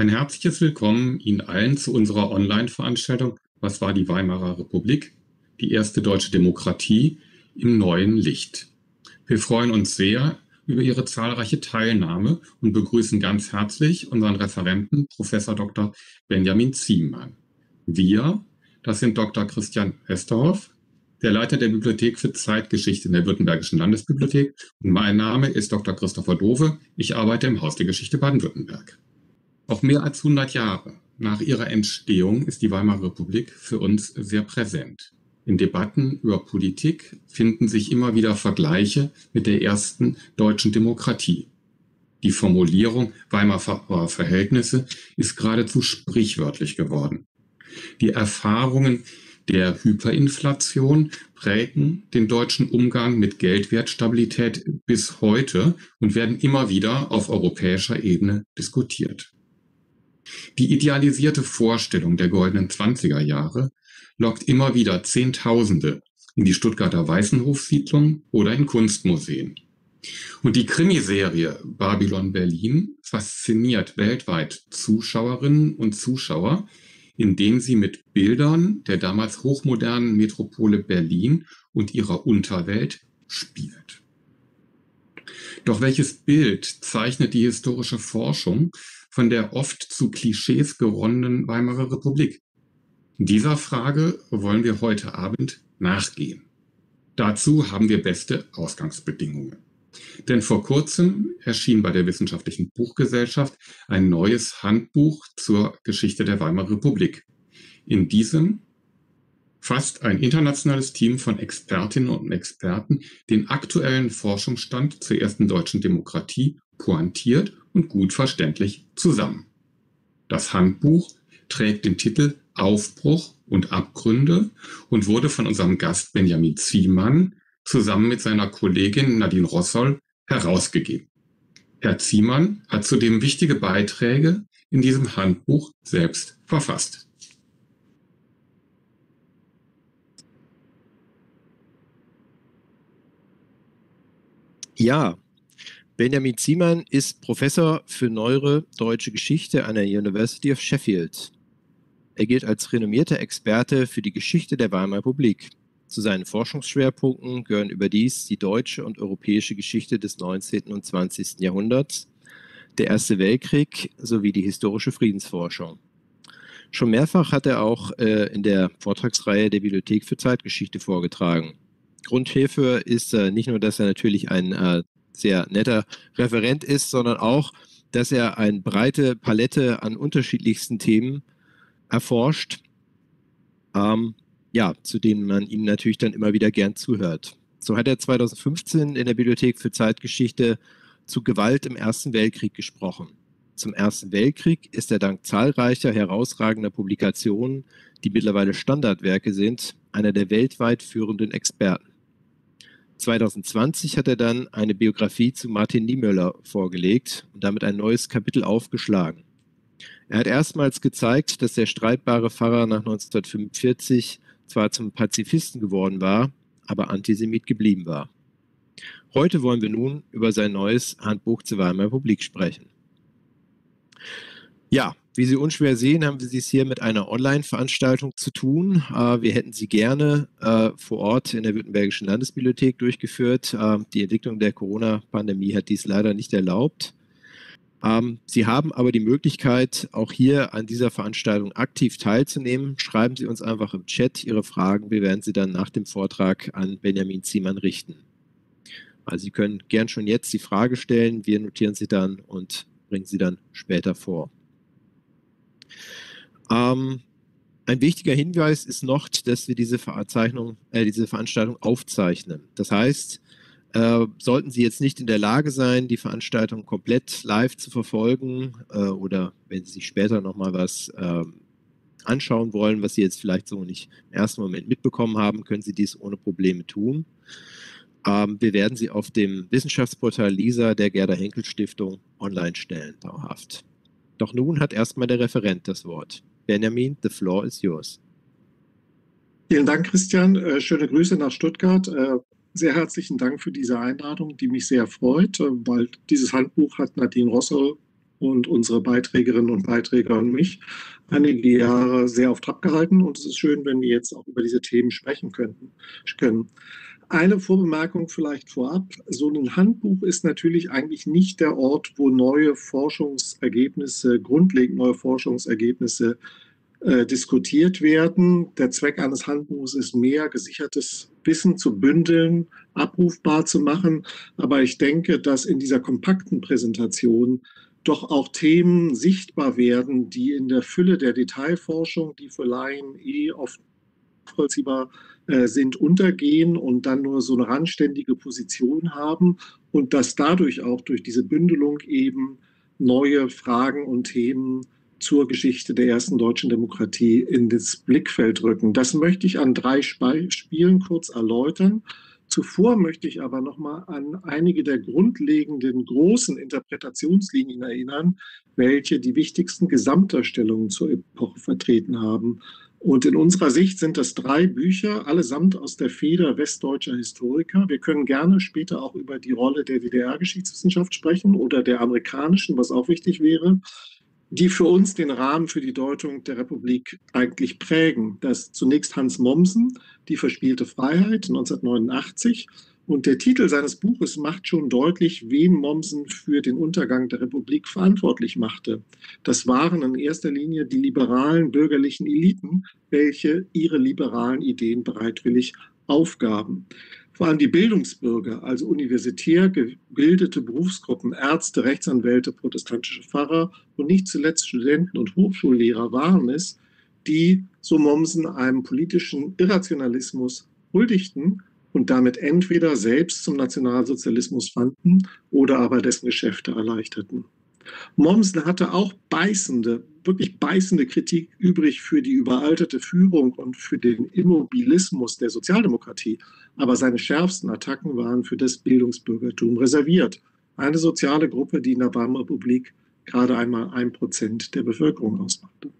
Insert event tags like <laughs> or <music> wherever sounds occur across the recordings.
Ein herzliches Willkommen Ihnen allen zu unserer Online-Veranstaltung Was war die Weimarer Republik? Die erste deutsche Demokratie im neuen Licht. Wir freuen uns sehr über Ihre zahlreiche Teilnahme und begrüßen ganz herzlich unseren Referenten Professor Dr. Benjamin Ziemann. Wir, das sind Dr. Christian Westerhoff, der Leiter der Bibliothek für Zeitgeschichte in der Württembergischen Landesbibliothek und mein Name ist Dr. Christopher Dove. Ich arbeite im Haus der Geschichte Baden-Württemberg. Auch mehr als 100 Jahre nach ihrer Entstehung ist die Weimarer Republik für uns sehr präsent. In Debatten über Politik finden sich immer wieder Vergleiche mit der ersten deutschen Demokratie. Die Formulierung Weimarer Verhältnisse ist geradezu sprichwörtlich geworden. Die Erfahrungen der Hyperinflation prägen den deutschen Umgang mit Geldwertstabilität bis heute und werden immer wieder auf europäischer Ebene diskutiert. Die idealisierte Vorstellung der goldenen Zwanziger Jahre lockt immer wieder Zehntausende in die Stuttgarter Weißenhofsiedlung oder in Kunstmuseen. Und die Krimiserie Babylon Berlin fasziniert weltweit Zuschauerinnen und Zuschauer, indem sie mit Bildern der damals hochmodernen Metropole Berlin und ihrer Unterwelt spielt. Doch welches Bild zeichnet die historische Forschung von der oft zu Klischees geronnenen Weimarer Republik? Dieser Frage wollen wir heute Abend nachgehen. Dazu haben wir beste Ausgangsbedingungen. Denn vor kurzem erschien bei der Wissenschaftlichen Buchgesellschaft ein neues Handbuch zur Geschichte der Weimarer Republik. In diesem fasst ein internationales Team von Expertinnen und Experten den aktuellen Forschungsstand zur ersten deutschen Demokratie pointiert und gut verständlich zusammen. Das Handbuch trägt den Titel Aufbruch und Abgründe und wurde von unserem Gast Benjamin Ziemann zusammen mit seiner Kollegin Nadine Rossol herausgegeben. Herr Ziemann hat zudem wichtige Beiträge in diesem Handbuch selbst verfasst. Ja, Benjamin Ziemann ist Professor für neuere deutsche Geschichte an der University of Sheffield. Er gilt als renommierter Experte für die Geschichte der Weimarer Republik. Zu seinen Forschungsschwerpunkten gehören überdies die deutsche und europäische Geschichte des 19. und 20. Jahrhunderts, der Erste Weltkrieg sowie die historische Friedensforschung. Schon mehrfach hat er auch äh, in der Vortragsreihe der Bibliothek für Zeitgeschichte vorgetragen. Grund hierfür ist äh, nicht nur, dass er natürlich ein äh, sehr netter Referent ist, sondern auch, dass er eine breite Palette an unterschiedlichsten Themen erforscht, ähm, ja, zu denen man ihm natürlich dann immer wieder gern zuhört. So hat er 2015 in der Bibliothek für Zeitgeschichte zu Gewalt im Ersten Weltkrieg gesprochen. Zum Ersten Weltkrieg ist er dank zahlreicher herausragender Publikationen, die mittlerweile Standardwerke sind, einer der weltweit führenden Experten. 2020 hat er dann eine Biografie zu Martin Niemöller vorgelegt und damit ein neues Kapitel aufgeschlagen. Er hat erstmals gezeigt, dass der streitbare Pfarrer nach 1945 zwar zum Pazifisten geworden war, aber Antisemit geblieben war. Heute wollen wir nun über sein neues Handbuch zur Weimarer Republik sprechen. Ja, wie Sie unschwer sehen, haben wir es hier mit einer Online-Veranstaltung zu tun. Äh, wir hätten sie gerne äh, vor Ort in der Württembergischen Landesbibliothek durchgeführt. Äh, die Entwicklung der Corona-Pandemie hat dies leider nicht erlaubt. Ähm, sie haben aber die Möglichkeit, auch hier an dieser Veranstaltung aktiv teilzunehmen. Schreiben Sie uns einfach im Chat Ihre Fragen. Wir werden sie dann nach dem Vortrag an Benjamin Ziemann richten. Also Sie können gern schon jetzt die Frage stellen. Wir notieren sie dann und bringen sie dann später vor. Ähm, ein wichtiger Hinweis ist noch, dass wir diese, äh, diese Veranstaltung aufzeichnen. Das heißt, äh, sollten Sie jetzt nicht in der Lage sein, die Veranstaltung komplett live zu verfolgen äh, oder wenn Sie sich später nochmal was äh, anschauen wollen, was Sie jetzt vielleicht so nicht im ersten Moment mitbekommen haben, können Sie dies ohne Probleme tun. Ähm, wir werden sie auf dem Wissenschaftsportal LISA der Gerda Henkel Stiftung online stellen, dauerhaft. Doch nun hat erstmal der Referent das Wort. Benjamin, the floor is yours. Vielen Dank, Christian. Äh, schöne Grüße nach Stuttgart. Äh, sehr herzlichen Dank für diese Einladung, die mich sehr freut, äh, weil dieses Handbuch hat Nadine Rossel und unsere Beiträgerinnen und Beiträger und mich einige Jahre sehr auf Trab gehalten. Und es ist schön, wenn wir jetzt auch über diese Themen sprechen können. Eine Vorbemerkung vielleicht vorab. So ein Handbuch ist natürlich eigentlich nicht der Ort, wo neue Forschungsergebnisse, grundlegend neue Forschungsergebnisse äh, diskutiert werden. Der Zweck eines Handbuchs ist mehr gesichertes Wissen zu bündeln, abrufbar zu machen. Aber ich denke, dass in dieser kompakten Präsentation doch auch Themen sichtbar werden, die in der Fülle der Detailforschung, die für Laien eh oft vollziehbar äh, sind, untergehen und dann nur so eine randständige Position haben und dass dadurch auch durch diese Bündelung eben neue Fragen und Themen zur Geschichte der ersten deutschen Demokratie in das Blickfeld rücken. Das möchte ich an drei Spielen kurz erläutern. Zuvor möchte ich aber noch mal an einige der grundlegenden großen Interpretationslinien erinnern, welche die wichtigsten Gesamtdarstellungen zur Epoche vertreten haben. Und in unserer Sicht sind das drei Bücher, allesamt aus der Feder westdeutscher Historiker. Wir können gerne später auch über die Rolle der DDR-Geschichtswissenschaft sprechen oder der amerikanischen, was auch wichtig wäre die für uns den Rahmen für die Deutung der Republik eigentlich prägen. Das zunächst Hans Mommsen, Die verspielte Freiheit 1989. Und der Titel seines Buches macht schon deutlich, wen Mommsen für den Untergang der Republik verantwortlich machte. Das waren in erster Linie die liberalen bürgerlichen Eliten, welche ihre liberalen Ideen bereitwillig aufgaben. Vor allem die Bildungsbürger, also universitär gebildete Berufsgruppen, Ärzte, Rechtsanwälte, protestantische Pfarrer und nicht zuletzt Studenten und Hochschullehrer waren es, die, so Mommsen, einem politischen Irrationalismus huldigten und damit entweder selbst zum Nationalsozialismus fanden oder aber dessen Geschäfte erleichterten. Mommsen hatte auch beißende, wirklich beißende Kritik übrig für die überalterte Führung und für den Immobilismus der Sozialdemokratie. Aber seine schärfsten Attacken waren für das Bildungsbürgertum reserviert. Eine soziale Gruppe, die in der Weimarer Republik gerade einmal ein Prozent der Bevölkerung ausmachte.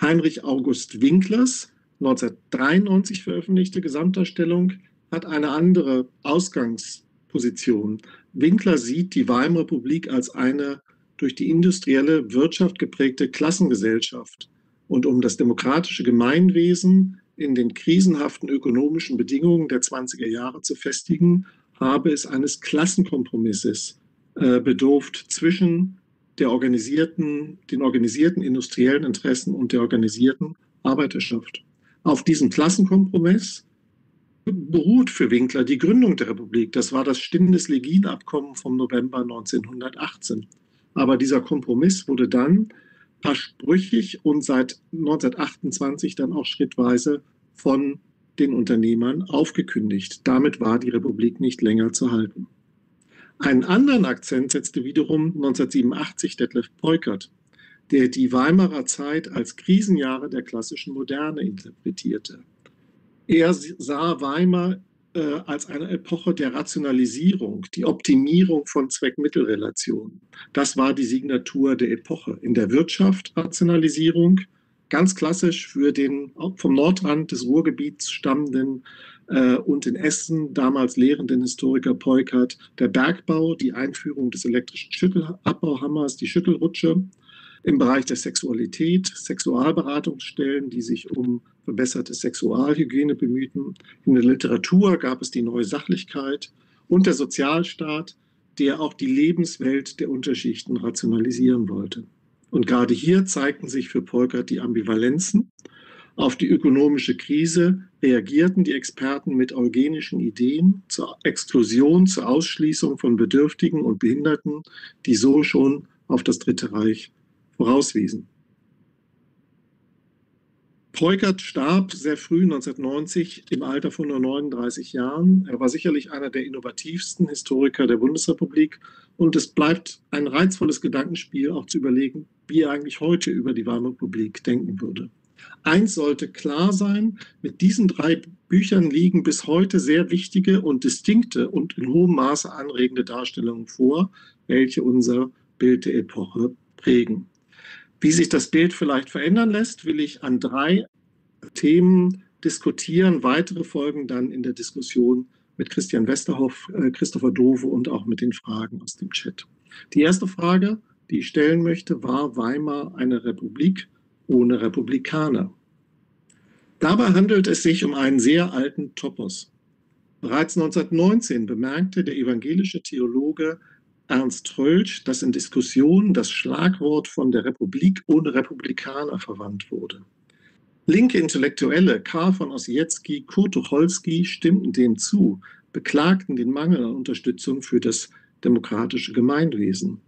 Heinrich August Winklers 1993 veröffentlichte Gesamtdarstellung hat eine andere Ausgangsposition. Winkler sieht die Weimarer Republik als eine durch die industrielle Wirtschaft geprägte Klassengesellschaft. Und um das demokratische Gemeinwesen in den krisenhaften ökonomischen Bedingungen der 20er Jahre zu festigen, habe es eines Klassenkompromisses äh, bedurft zwischen der organisierten, den organisierten industriellen Interessen und der organisierten Arbeiterschaft. Auf diesem Klassenkompromiss beruht für Winkler die Gründung der Republik. Das war das Stinnes-Legin-Abkommen vom November 1918. Aber dieser Kompromiss wurde dann versprüchig und seit 1928 dann auch schrittweise von den Unternehmern aufgekündigt. Damit war die Republik nicht länger zu halten. Einen anderen Akzent setzte wiederum 1987 Detlef Peukert, der die Weimarer Zeit als Krisenjahre der klassischen Moderne interpretierte. Er sah Weimar äh, als eine Epoche der Rationalisierung, die Optimierung von Zweck-Mittel-Relationen. Das war die Signatur der Epoche. In der Wirtschaft Rationalisierung, ganz klassisch für den vom Nordrand des Ruhrgebiets stammenden äh, und in Essen damals lehrenden Historiker Peukert, der Bergbau, die Einführung des elektrischen Schüttelabbauhammers, die Schüttelrutsche, im Bereich der Sexualität, Sexualberatungsstellen, die sich um verbesserte Sexualhygiene bemühten. In der Literatur gab es die neue Sachlichkeit und der Sozialstaat, der auch die Lebenswelt der Unterschichten rationalisieren wollte. Und gerade hier zeigten sich für Polkert die Ambivalenzen. Auf die ökonomische Krise reagierten die Experten mit eugenischen Ideen zur Exklusion, zur Ausschließung von Bedürftigen und Behinderten, die so schon auf das Dritte Reich vorauswiesen. Peukert starb sehr früh 1990 im Alter von nur 39 Jahren. Er war sicherlich einer der innovativsten Historiker der Bundesrepublik und es bleibt ein reizvolles Gedankenspiel, auch zu überlegen, wie er eigentlich heute über die Weimarer Republik denken würde. Eins sollte klar sein, mit diesen drei Büchern liegen bis heute sehr wichtige und distinkte und in hohem Maße anregende Darstellungen vor, welche unser Bild der Epoche prägen. Wie sich das Bild vielleicht verändern lässt, will ich an drei Themen diskutieren. Weitere folgen dann in der Diskussion mit Christian Westerhoff, äh, Christopher Dove und auch mit den Fragen aus dem Chat. Die erste Frage, die ich stellen möchte, war Weimar eine Republik ohne Republikaner. Dabei handelt es sich um einen sehr alten Topos. Bereits 1919 bemerkte der evangelische Theologe Ernst Trölsch, dass in Diskussionen das Schlagwort von der Republik ohne Republikaner verwandt wurde. Linke Intellektuelle Karl von Ossietzky, Kurt Tucholsky stimmten dem zu, beklagten den Mangel an Unterstützung für das demokratische Gemeinwesen.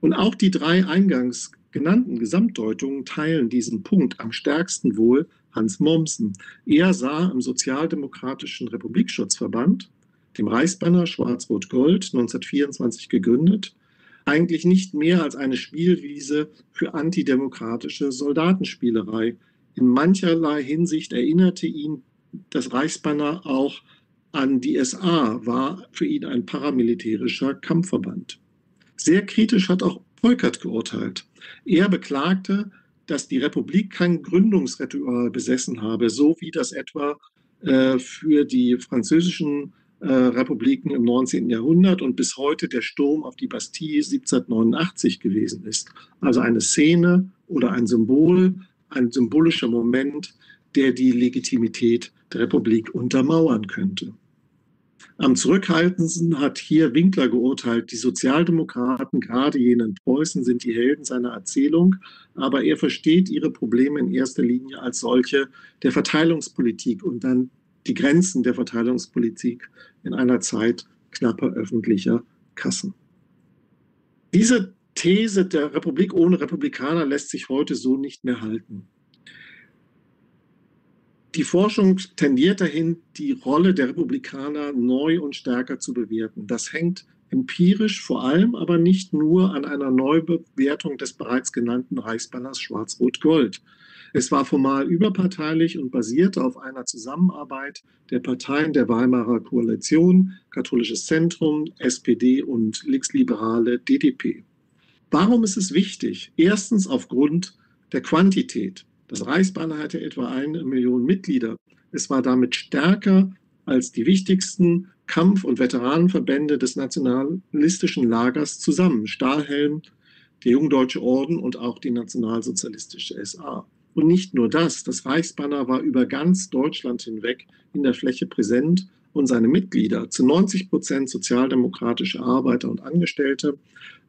Und auch die drei eingangs genannten Gesamtdeutungen teilen diesen Punkt am stärksten wohl Hans Mommsen. Er sah im Sozialdemokratischen Republikschutzverband, dem Reichsbanner Schwarz-Rot-Gold 1924 gegründet, eigentlich nicht mehr als eine Spielwiese für antidemokratische Soldatenspielerei. In mancherlei Hinsicht erinnerte ihn das Reichsbanner auch an die SA, war für ihn ein paramilitärischer Kampfverband. Sehr kritisch hat auch Peukert geurteilt. Er beklagte, dass die Republik kein Gründungsritual besessen habe, so wie das etwa äh, für die französischen äh, Republiken im 19. Jahrhundert und bis heute der Sturm auf die Bastille 1789 gewesen ist. Also eine Szene oder ein Symbol, ein symbolischer Moment, der die Legitimität der Republik untermauern könnte. Am zurückhaltendsten hat hier Winkler geurteilt, die Sozialdemokraten, gerade jene in Preußen, sind die Helden seiner Erzählung, aber er versteht ihre Probleme in erster Linie als solche der Verteilungspolitik und dann die Grenzen der Verteilungspolitik in einer Zeit knapper öffentlicher Kassen. Diese These der Republik ohne Republikaner lässt sich heute so nicht mehr halten die Forschung tendiert dahin, die Rolle der Republikaner neu und stärker zu bewerten. Das hängt empirisch vor allem, aber nicht nur an einer Neubewertung des bereits genannten Reichsbanners Schwarz-Rot-Gold. Es war formal überparteilich und basierte auf einer Zusammenarbeit der Parteien der Weimarer Koalition, Katholisches Zentrum, SPD und Linksliberale DDP. Warum ist es wichtig? Erstens aufgrund der Quantität. Das Reichsbanner hatte etwa eine Million Mitglieder. Es war damit stärker als die wichtigsten Kampf- und Veteranenverbände des nationalistischen Lagers zusammen. Stahlhelm, der Jungdeutsche Orden und auch die nationalsozialistische SA. Und nicht nur das, das Reichsbanner war über ganz Deutschland hinweg in der Fläche präsent und seine Mitglieder, zu 90 Prozent sozialdemokratische Arbeiter und Angestellte,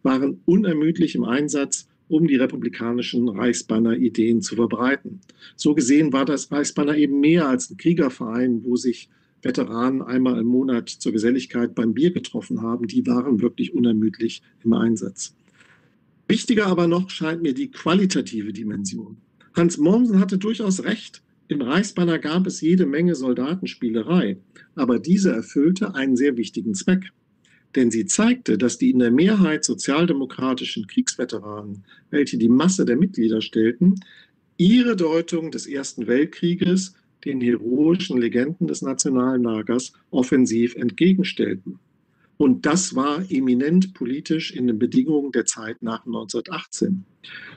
waren unermüdlich im Einsatz um die republikanischen Reichsbanner-Ideen zu verbreiten. So gesehen war das Reichsbanner eben mehr als ein Kriegerverein, wo sich Veteranen einmal im Monat zur Geselligkeit beim Bier getroffen haben. Die waren wirklich unermüdlich im Einsatz. Wichtiger aber noch scheint mir die qualitative Dimension. Hans Mommsen hatte durchaus recht. Im Reichsbanner gab es jede Menge Soldatenspielerei, aber diese erfüllte einen sehr wichtigen Zweck denn sie zeigte, dass die in der Mehrheit sozialdemokratischen Kriegsveteranen, welche die Masse der Mitglieder stellten, ihre Deutung des Ersten Weltkrieges den heroischen Legenden des nationalen Lagers offensiv entgegenstellten. Und das war eminent politisch in den Bedingungen der Zeit nach 1918.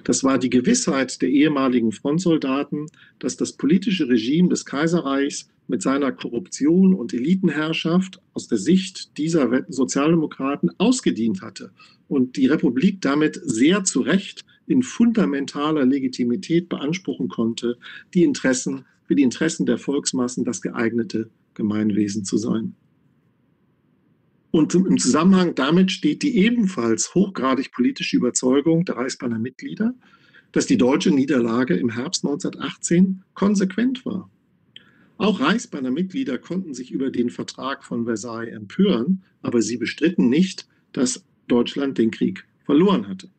Das war die Gewissheit der ehemaligen Frontsoldaten, dass das politische Regime des Kaiserreichs mit seiner Korruption und Elitenherrschaft aus der Sicht dieser Sozialdemokraten ausgedient hatte und die Republik damit sehr zu Recht in fundamentaler Legitimität beanspruchen konnte, die Interessen, für die Interessen der Volksmassen das geeignete Gemeinwesen zu sein. Und im Zusammenhang damit steht die ebenfalls hochgradig politische Überzeugung der Reichsbanner Mitglieder, dass die deutsche Niederlage im Herbst 1918 konsequent war auch Reichsbanner-Mitglieder konnten sich über den Vertrag von Versailles empören, aber sie bestritten nicht, dass Deutschland den Krieg verloren hatte.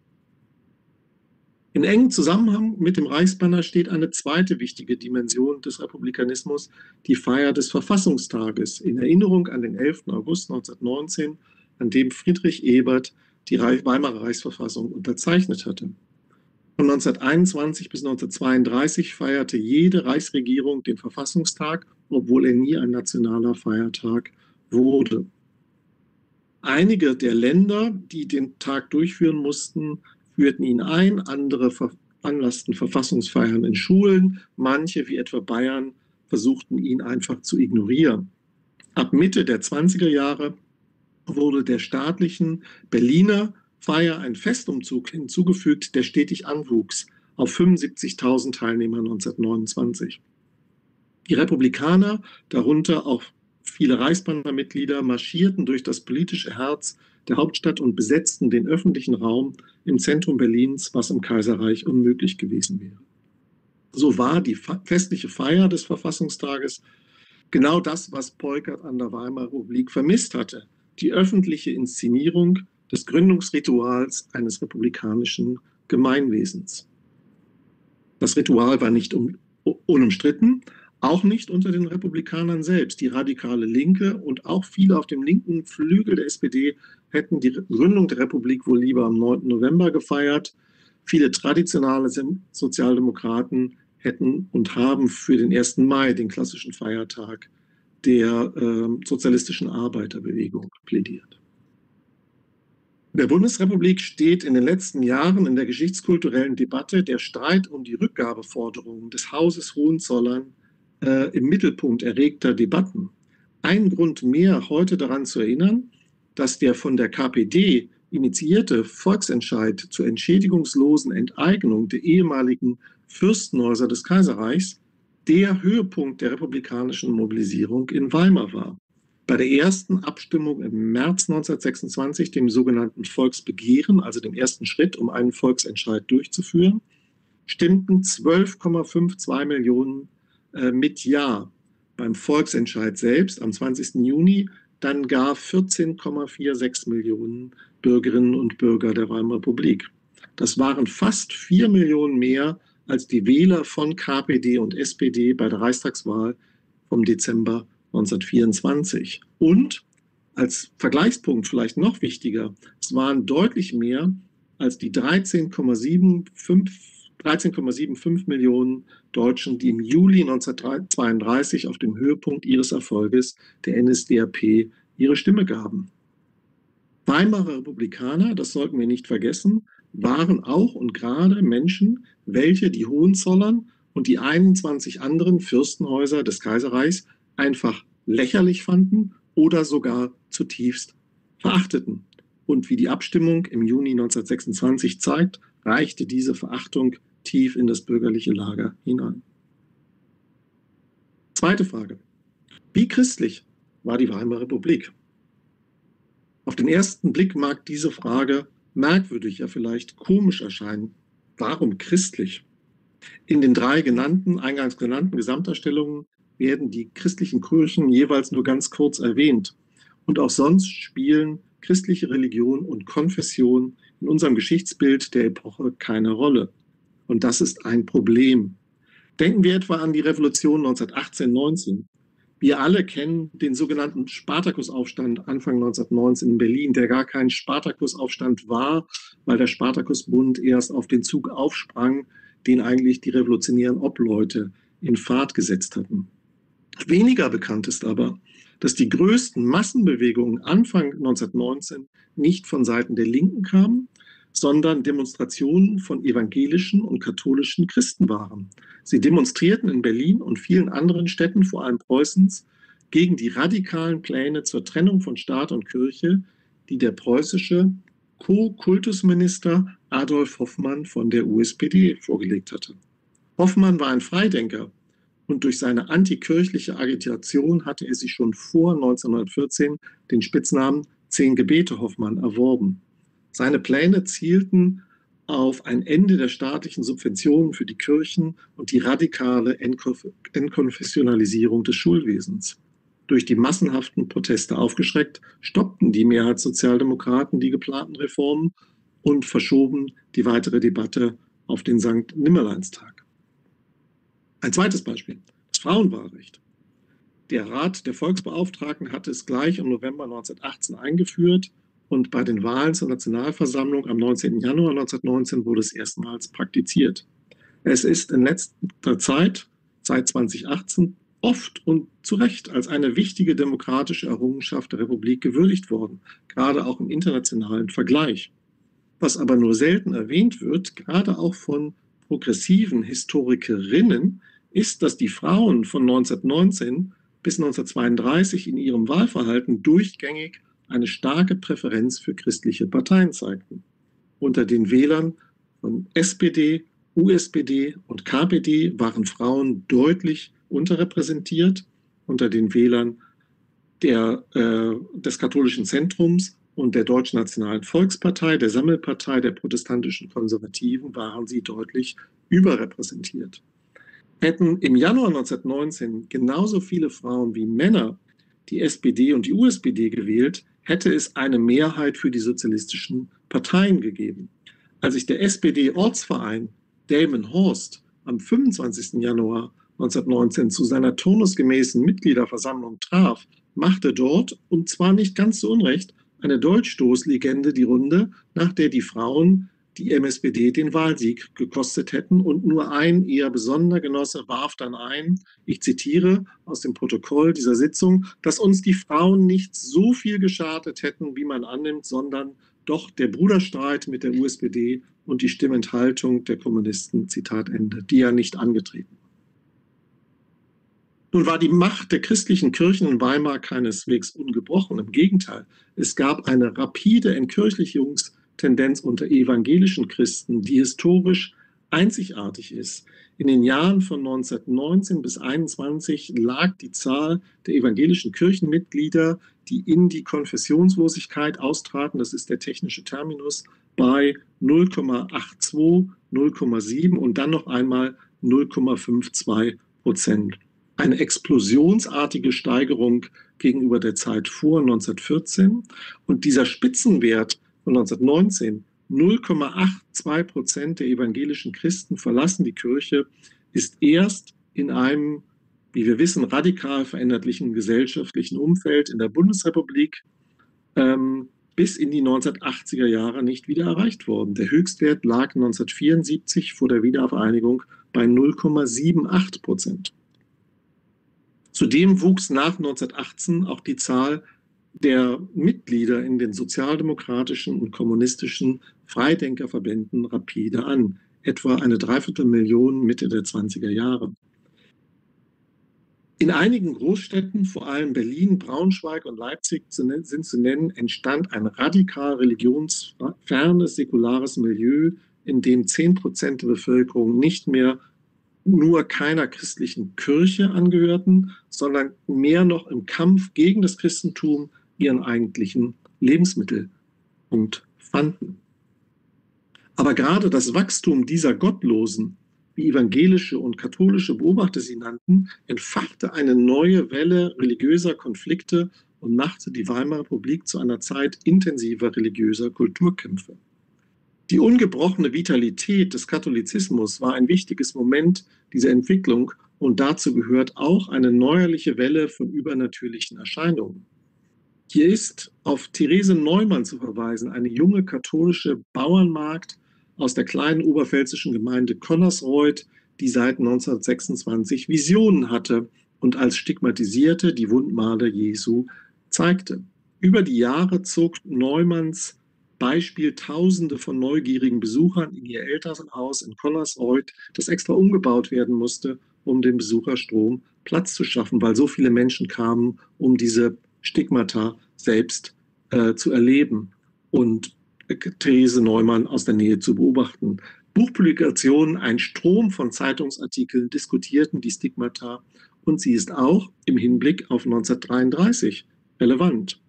In engem Zusammenhang mit dem Reichsbanner steht eine zweite wichtige Dimension des Republikanismus, die Feier des Verfassungstages in Erinnerung an den 11. August 1919, an dem Friedrich Ebert die Weimarer Reichsverfassung unterzeichnet hatte. Von 1921 bis 1932 feierte jede Reichsregierung den Verfassungstag, obwohl er nie ein nationaler Feiertag wurde. Einige der Länder, die den Tag durchführen mussten, führten ihn ein, andere veranlassten Verfassungsfeiern in Schulen, manche, wie etwa Bayern, versuchten ihn einfach zu ignorieren. Ab Mitte der 20er Jahre wurde der staatlichen Berliner Feier ein Festumzug hinzugefügt, der stetig anwuchs auf 75.000 Teilnehmer 1929. Die Republikaner, darunter auch viele Reichsbandermitglieder, marschierten durch das politische Herz der Hauptstadt und besetzten den öffentlichen Raum im Zentrum Berlins, was im Kaiserreich unmöglich gewesen wäre. So war die festliche Feier des Verfassungstages genau das, was Peukert an der Weimarer Republik vermisst hatte, die öffentliche Inszenierung des Gründungsrituals eines republikanischen Gemeinwesens. Das Ritual war nicht um, unumstritten, auch nicht unter den Republikanern selbst. Die radikale Linke und auch viele auf dem linken Flügel der SPD hätten die Gründung der Republik wohl lieber am 9. November gefeiert. Viele traditionale Sozialdemokraten hätten und haben für den 1. Mai, den klassischen Feiertag der äh, sozialistischen Arbeiterbewegung, plädiert. Der Bundesrepublik steht in den letzten Jahren in der geschichtskulturellen Debatte der Streit um die Rückgabeforderungen des Hauses Hohenzollern äh, im Mittelpunkt erregter Debatten. Ein Grund mehr, heute daran zu erinnern, dass der von der KPD initiierte Volksentscheid zur entschädigungslosen Enteignung der ehemaligen Fürstenhäuser des Kaiserreichs der Höhepunkt der republikanischen Mobilisierung in Weimar war. Bei der ersten Abstimmung im März 1926, dem sogenannten Volksbegehren, also dem ersten Schritt, um einen Volksentscheid durchzuführen, stimmten 12,52 Millionen mit Ja. Beim Volksentscheid selbst am 20. Juni dann gar 14,46 Millionen Bürgerinnen und Bürger der Weimarer Republik. Das waren fast vier Millionen mehr als die Wähler von KPD und SPD bei der Reichstagswahl vom Dezember 1924. Und als Vergleichspunkt vielleicht noch wichtiger, es waren deutlich mehr als die 13,75 13,75 Millionen Deutschen, die im Juli 1932 auf dem Höhepunkt ihres Erfolges der NSDAP ihre Stimme gaben. Weimarer Republikaner, das sollten wir nicht vergessen, waren auch und gerade Menschen, welche die Hohenzollern und die 21 anderen Fürstenhäuser des Kaiserreichs einfach lächerlich fanden oder sogar zutiefst verachteten. Und wie die Abstimmung im Juni 1926 zeigt, reichte diese Verachtung tief in das bürgerliche Lager hinein. Zweite Frage. Wie christlich war die Weimarer Republik? Auf den ersten Blick mag diese Frage merkwürdig, ja vielleicht komisch erscheinen. Warum christlich? In den drei genannten, eingangs genannten Gesamterstellungen werden die christlichen Kirchen jeweils nur ganz kurz erwähnt. Und auch sonst spielen christliche Religion und Konfession in unserem Geschichtsbild der Epoche keine Rolle. Und das ist ein Problem. Denken wir etwa an die Revolution 1918-19. Wir alle kennen den sogenannten Spartakusaufstand Anfang 1919 in Berlin, der gar kein Spartakusaufstand war, weil der Spartakusbund erst auf den Zug aufsprang, den eigentlich die revolutionären Obleute in Fahrt gesetzt hatten. Weniger bekannt ist aber, dass die größten Massenbewegungen Anfang 1919 nicht von Seiten der Linken kamen, sondern Demonstrationen von evangelischen und katholischen Christen waren. Sie demonstrierten in Berlin und vielen anderen Städten, vor allem Preußens, gegen die radikalen Pläne zur Trennung von Staat und Kirche, die der preußische Co-Kultusminister Adolf Hoffmann von der USPD vorgelegt hatte. Hoffmann war ein Freidenker und durch seine antikirchliche Agitation hatte er sich schon vor 1914 den Spitznamen Zehn Gebete Hoffmann erworben. Seine Pläne zielten auf ein Ende der staatlichen Subventionen für die Kirchen und die radikale Entkonfessionalisierung des Schulwesens. Durch die massenhaften Proteste aufgeschreckt, stoppten die Mehrheitssozialdemokraten die geplanten Reformen und verschoben die weitere Debatte auf den St. Nimmerleinstag. Ein zweites Beispiel, das Frauenwahlrecht. Der Rat der Volksbeauftragten hatte es gleich im November 1918 eingeführt und bei den Wahlen zur Nationalversammlung am 19. Januar 1919 wurde es erstmals praktiziert. Es ist in letzter Zeit, seit 2018, oft und zu Recht als eine wichtige demokratische Errungenschaft der Republik gewürdigt worden, gerade auch im internationalen Vergleich. Was aber nur selten erwähnt wird, gerade auch von progressiven Historikerinnen, ist, dass die Frauen von 1919 bis 1932 in ihrem Wahlverhalten durchgängig eine starke Präferenz für christliche Parteien zeigten. Unter den Wählern von SPD, USPD und KPD waren Frauen deutlich unterrepräsentiert. Unter den Wählern der, äh, des katholischen Zentrums und der Deutschen Nationalen Volkspartei, der Sammelpartei der protestantischen Konservativen waren sie deutlich überrepräsentiert. Hätten im Januar 1919 genauso viele Frauen wie Männer die SPD und die USPD gewählt, hätte es eine Mehrheit für die sozialistischen Parteien gegeben. Als sich der SPD-Ortsverein Delmenhorst am 25. Januar 1919 zu seiner turnusgemäßen Mitgliederversammlung traf, machte dort, und zwar nicht ganz zu Unrecht, eine Deutschstoßlegende die Runde, nach der die Frauen die MSPD den Wahlsieg gekostet hätten. Und nur ein eher besonderer Genosse warf dann ein, ich zitiere aus dem Protokoll dieser Sitzung, dass uns die Frauen nicht so viel geschadet hätten, wie man annimmt, sondern doch der Bruderstreit mit der USPD und die Stimmenthaltung der Kommunisten, Zitat Ende, die ja nicht angetreten. Nun war die Macht der christlichen Kirchen in Weimar keineswegs ungebrochen. Im Gegenteil, es gab eine rapide Entkirchlichungs- Tendenz unter evangelischen Christen, die historisch einzigartig ist. In den Jahren von 1919 bis 1921 lag die Zahl der evangelischen Kirchenmitglieder, die in die Konfessionslosigkeit austraten, das ist der technische Terminus, bei 0,82, 0,7 und dann noch einmal 0,52 Prozent. Eine explosionsartige Steigerung gegenüber der Zeit vor 1914. Und dieser Spitzenwert von 1919 0,82 Prozent der evangelischen Christen verlassen die Kirche, ist erst in einem, wie wir wissen, radikal veränderlichen gesellschaftlichen Umfeld in der Bundesrepublik ähm, bis in die 1980er Jahre nicht wieder erreicht worden. Der Höchstwert lag 1974 vor der Wiedervereinigung bei 0,78 Prozent. Zudem wuchs nach 1918 auch die Zahl der Mitglieder in den sozialdemokratischen und kommunistischen Freidenkerverbänden rapide an, etwa eine Dreiviertelmillion Mitte der 20er Jahre. In einigen Großstädten, vor allem Berlin, Braunschweig und Leipzig sind zu nennen, entstand ein radikal religionsfernes, säkulares Milieu, in dem 10 Prozent der Bevölkerung nicht mehr nur keiner christlichen Kirche angehörten, sondern mehr noch im Kampf gegen das Christentum ihren eigentlichen Lebensmittelpunkt fanden. Aber gerade das Wachstum dieser Gottlosen, wie evangelische und katholische Beobachter sie nannten, entfachte eine neue Welle religiöser Konflikte und machte die Weimarer Republik zu einer Zeit intensiver religiöser Kulturkämpfe. Die ungebrochene Vitalität des Katholizismus war ein wichtiges Moment dieser Entwicklung und dazu gehört auch eine neuerliche Welle von übernatürlichen Erscheinungen. Hier ist auf Therese Neumann zu verweisen, eine junge katholische Bauernmagd aus der kleinen oberpfälzischen Gemeinde Connersreuth, die seit 1926 Visionen hatte und als Stigmatisierte die Wundmale Jesu zeigte. Über die Jahre zog Neumanns Beispiel Tausende von neugierigen Besuchern in ihr Elternhaus in Connersreuth, das extra umgebaut werden musste, um dem Besucherstrom Platz zu schaffen, weil so viele Menschen kamen, um diese Stigmata selbst äh, zu erleben und Therese Neumann aus der Nähe zu beobachten. Buchpublikationen, ein Strom von Zeitungsartikeln diskutierten die Stigmata und sie ist auch im Hinblick auf 1933 relevant.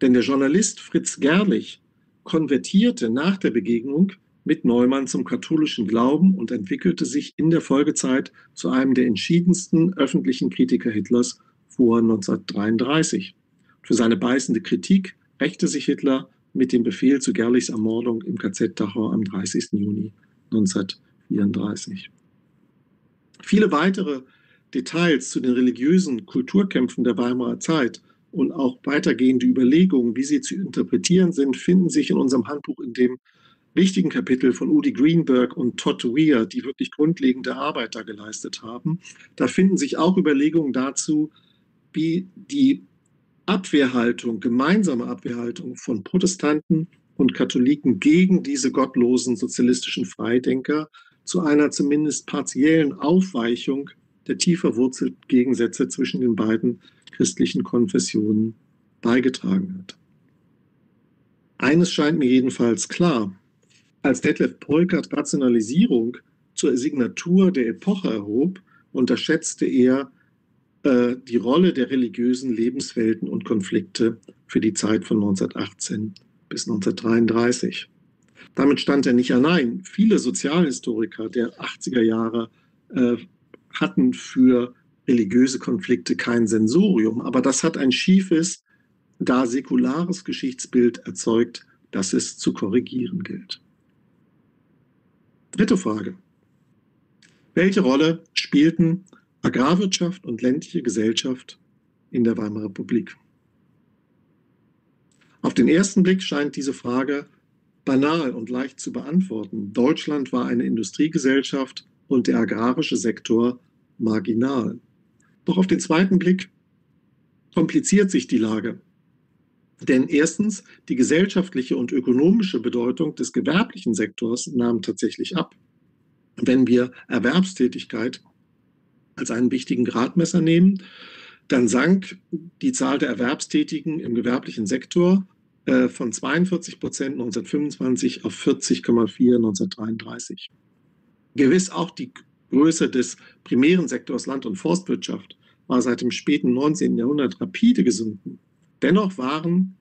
Denn der Journalist Fritz Gerlich konvertierte nach der Begegnung mit Neumann zum katholischen Glauben und entwickelte sich in der Folgezeit zu einem der entschiedensten öffentlichen Kritiker Hitlers vor 1933. Für seine beißende Kritik rächte sich Hitler mit dem Befehl zu Gerlichs Ermordung im KZ Dachau am 30. Juni 1934. Viele weitere Details zu den religiösen Kulturkämpfen der Weimarer Zeit und auch weitergehende Überlegungen, wie sie zu interpretieren sind, finden sich in unserem Handbuch in dem wichtigen Kapitel von Udi Greenberg und Todd Weir, die wirklich grundlegende Arbeit da geleistet haben. Da finden sich auch Überlegungen dazu, wie die Abwehrhaltung, gemeinsame Abwehrhaltung von Protestanten und Katholiken gegen diese gottlosen sozialistischen Freidenker zu einer zumindest partiellen Aufweichung der tiefer verwurzelten Gegensätze zwischen den beiden christlichen Konfessionen beigetragen hat. Eines scheint mir jedenfalls klar. Als Detlef Polkert Rationalisierung zur Signatur der Epoche erhob, unterschätzte er die Rolle der religiösen Lebenswelten und Konflikte für die Zeit von 1918 bis 1933. Damit stand er nicht allein. Viele Sozialhistoriker der 80er Jahre äh, hatten für religiöse Konflikte kein Sensorium, aber das hat ein schiefes, da säkulares Geschichtsbild erzeugt, das es zu korrigieren gilt. Dritte Frage. Welche Rolle spielten Agrarwirtschaft und ländliche Gesellschaft in der Weimarer Republik? Auf den ersten Blick scheint diese Frage banal und leicht zu beantworten. Deutschland war eine Industriegesellschaft und der agrarische Sektor marginal. Doch auf den zweiten Blick kompliziert sich die Lage. Denn erstens, die gesellschaftliche und ökonomische Bedeutung des gewerblichen Sektors nahm tatsächlich ab. Wenn wir Erwerbstätigkeit als einen wichtigen Gradmesser nehmen, dann sank die Zahl der Erwerbstätigen im gewerblichen Sektor äh, von 42 Prozent 1925 auf 40,4 1933. Gewiss auch die Größe des primären Sektors Land- und Forstwirtschaft war seit dem späten 19. Jahrhundert rapide gesunken. Dennoch waren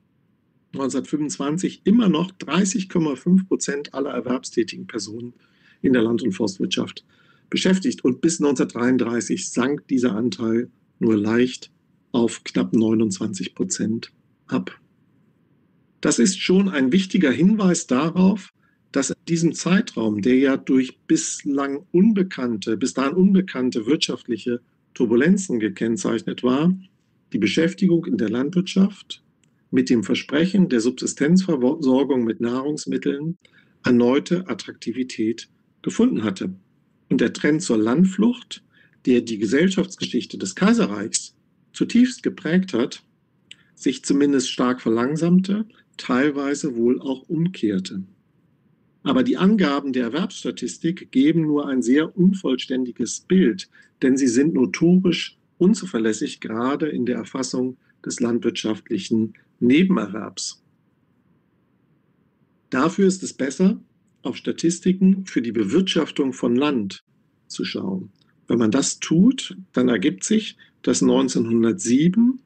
1925 immer noch 30,5 Prozent aller erwerbstätigen Personen in der Land- und Forstwirtschaft beschäftigt. Und bis 1933 sank dieser Anteil nur leicht auf knapp 29 Prozent ab. Das ist schon ein wichtiger Hinweis darauf, dass in diesem Zeitraum, der ja durch bislang unbekannte, bis dahin unbekannte wirtschaftliche Turbulenzen gekennzeichnet war, die Beschäftigung in der Landwirtschaft mit dem Versprechen der Subsistenzversorgung mit Nahrungsmitteln erneute Attraktivität gefunden hatte. Und der Trend zur Landflucht, der die Gesellschaftsgeschichte des Kaiserreichs zutiefst geprägt hat, sich zumindest stark verlangsamte, teilweise wohl auch umkehrte. Aber die Angaben der Erwerbsstatistik geben nur ein sehr unvollständiges Bild, denn sie sind notorisch unzuverlässig, gerade in der Erfassung des landwirtschaftlichen Nebenerwerbs. Dafür ist es besser, auf Statistiken für die Bewirtschaftung von Land zu schauen. Wenn man das tut, dann ergibt sich, dass 1907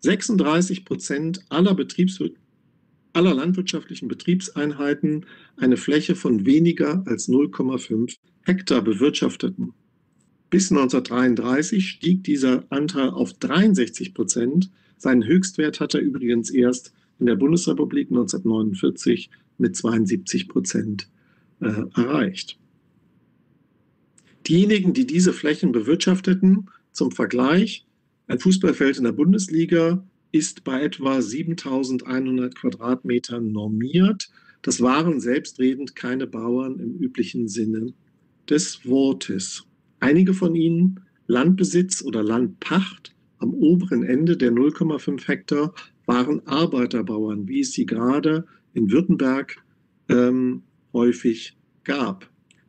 36 Prozent aller, Betriebs aller landwirtschaftlichen Betriebseinheiten eine Fläche von weniger als 0,5 Hektar bewirtschafteten. Bis 1933 stieg dieser Anteil auf 63 Prozent. Seinen Höchstwert hat er übrigens erst in der Bundesrepublik 1949 mit 72 Prozent äh, erreicht. Diejenigen, die diese Flächen bewirtschafteten, zum Vergleich, ein Fußballfeld in der Bundesliga ist bei etwa 7100 Quadratmetern normiert. Das waren selbstredend keine Bauern im üblichen Sinne des Wortes. Einige von ihnen Landbesitz oder Landpacht am oberen Ende der 0,5 Hektar waren Arbeiterbauern, wie es sie gerade in Württemberg ähm, häufig gab,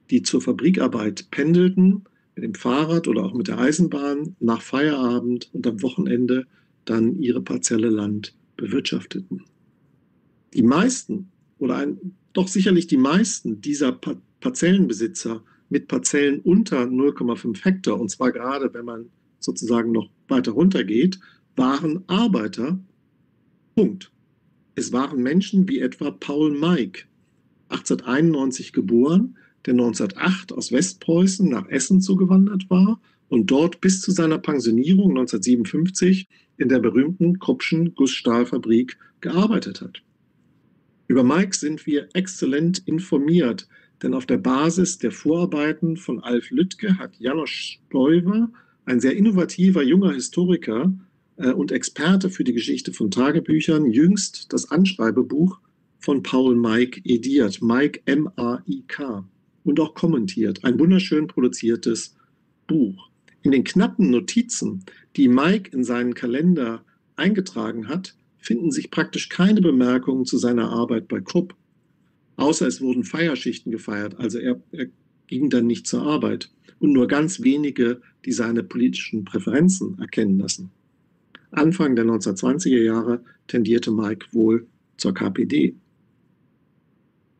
die zur Fabrikarbeit pendelten mit dem Fahrrad oder auch mit der Eisenbahn nach Feierabend und am Wochenende dann ihre Parzelle Land bewirtschafteten. Die meisten oder ein, doch sicherlich die meisten dieser pa Parzellenbesitzer mit Parzellen unter 0,5 Hektar, und zwar gerade wenn man sozusagen noch weiter runter geht, waren Arbeiter. Punkt. Es waren Menschen wie etwa Paul Meik, 1891 geboren, der 1908 aus Westpreußen nach Essen zugewandert war und dort bis zu seiner Pensionierung 1957 in der berühmten Kruppschen Gussstahlfabrik gearbeitet hat. Über Mike sind wir exzellent informiert, denn auf der Basis der Vorarbeiten von Alf Lüttke hat Janos Stoiber, ein sehr innovativer junger Historiker und Experte für die Geschichte von Tagebüchern, jüngst das Anschreibebuch von Paul Mike ediert, Mike M-A-I-K, und auch kommentiert. Ein wunderschön produziertes Buch. In den knappen Notizen, die Mike in seinen Kalender eingetragen hat, finden sich praktisch keine Bemerkungen zu seiner Arbeit bei Krupp. Außer es wurden Feierschichten gefeiert, also er, er ging dann nicht zur Arbeit. Und nur ganz wenige, die seine politischen Präferenzen erkennen lassen. Anfang der 1920er Jahre tendierte Mike wohl zur KPD.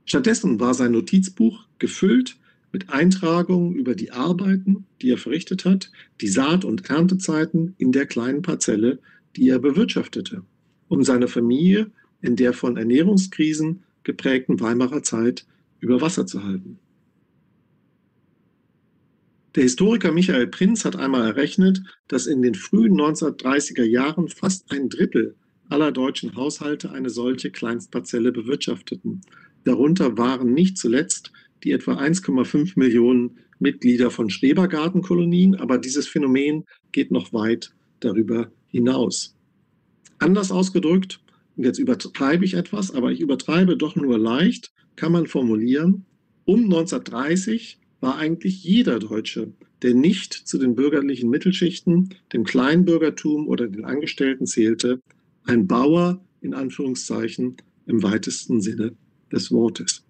Stattdessen war sein Notizbuch gefüllt mit Eintragungen über die Arbeiten, die er verrichtet hat, die Saat- und Erntezeiten in der kleinen Parzelle, die er bewirtschaftete, um seine Familie in der von Ernährungskrisen geprägten Weimarer Zeit über Wasser zu halten. Der Historiker Michael Prinz hat einmal errechnet, dass in den frühen 1930er Jahren fast ein Drittel aller deutschen Haushalte eine solche Kleinstparzelle bewirtschafteten. Darunter waren nicht zuletzt die etwa 1,5 Millionen Mitglieder von Schrebergartenkolonien, aber dieses Phänomen geht noch weit darüber hinaus. Anders ausgedrückt, und jetzt übertreibe ich etwas, aber ich übertreibe doch nur leicht, kann man formulieren, um 1930 war eigentlich jeder Deutsche, der nicht zu den bürgerlichen Mittelschichten, dem Kleinbürgertum oder den Angestellten zählte, ein Bauer in Anführungszeichen im weitesten Sinne des Wortes.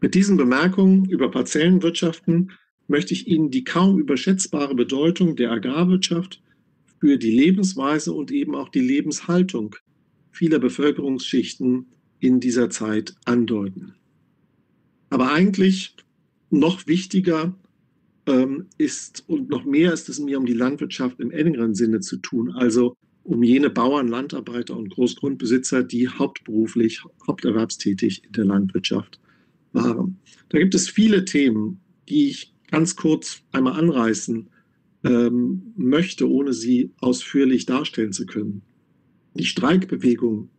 Mit diesen Bemerkungen über Parzellenwirtschaften möchte ich Ihnen die kaum überschätzbare Bedeutung der Agrarwirtschaft für die Lebensweise und eben auch die Lebenshaltung vieler Bevölkerungsschichten in dieser Zeit andeuten. Aber eigentlich noch wichtiger ähm, ist und noch mehr ist es mir um die Landwirtschaft im engeren Sinne zu tun, also um jene Bauern, Landarbeiter und Großgrundbesitzer, die hauptberuflich, haupterwerbstätig in der Landwirtschaft waren. Da gibt es viele Themen, die ich ganz kurz einmal anreißen ähm, möchte, ohne sie ausführlich darstellen zu können. Die Streikbewegung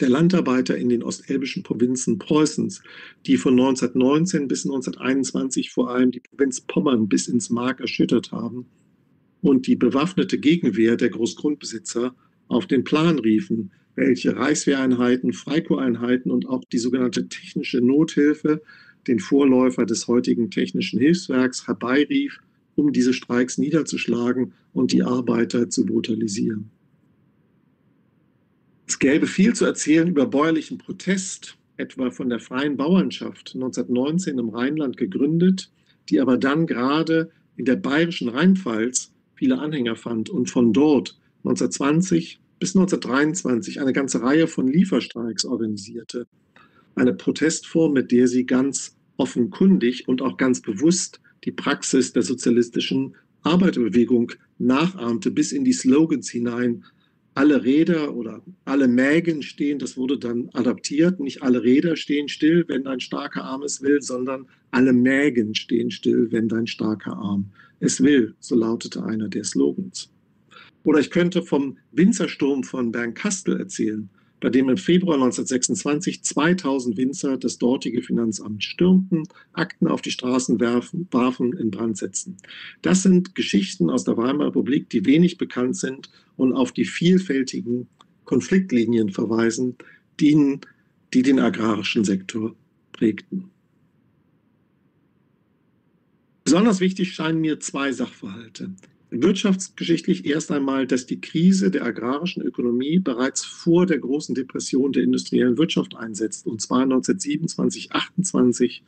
der Landarbeiter in den ostelbischen Provinzen Preußens, die von 1919 bis 1921 vor allem die Provinz Pommern bis ins Mark erschüttert haben und die bewaffnete Gegenwehr der Großgrundbesitzer auf den Plan riefen, welche Reichswehreinheiten, Freikorpseinheiten und auch die sogenannte technische Nothilfe, den Vorläufer des heutigen technischen Hilfswerks, herbeirief, um diese Streiks niederzuschlagen und die Arbeiter zu brutalisieren. Es gäbe viel zu erzählen über bäuerlichen Protest, etwa von der Freien Bauernschaft 1919 im Rheinland gegründet, die aber dann gerade in der bayerischen Rheinpfalz viele Anhänger fand und von dort 1920 bis 1923 eine ganze Reihe von Lieferstreiks organisierte. Eine Protestform, mit der sie ganz offenkundig und auch ganz bewusst die Praxis der sozialistischen Arbeiterbewegung nachahmte, bis in die Slogans hinein. Alle Räder oder alle Mägen stehen, das wurde dann adaptiert, nicht alle Räder stehen still, wenn dein starker Arm es will, sondern alle Mägen stehen still, wenn dein starker Arm es will, so lautete einer der Slogans. Oder ich könnte vom Winzersturm von Bernkastel erzählen, bei dem im Februar 1926 2000 Winzer das dortige Finanzamt stürmten, Akten auf die Straßen werfen, warfen, in Brand setzten. Das sind Geschichten aus der Weimarer Republik, die wenig bekannt sind und auf die vielfältigen Konfliktlinien verweisen, die, die den agrarischen Sektor prägten. Besonders wichtig scheinen mir zwei Sachverhalte wirtschaftsgeschichtlich erst einmal, dass die Krise der agrarischen Ökonomie bereits vor der großen Depression der industriellen Wirtschaft einsetzt, und zwar 1927, 28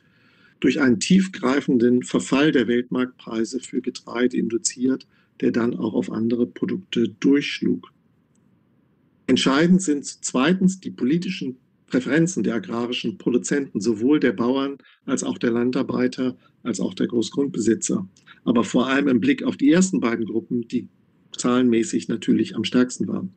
durch einen tiefgreifenden Verfall der Weltmarktpreise für Getreide induziert, der dann auch auf andere Produkte durchschlug. Entscheidend sind zweitens die politischen Präferenzen der agrarischen Produzenten, sowohl der Bauern als auch der Landarbeiter, als auch der Großgrundbesitzer. Aber vor allem im Blick auf die ersten beiden Gruppen, die zahlenmäßig natürlich am stärksten waren.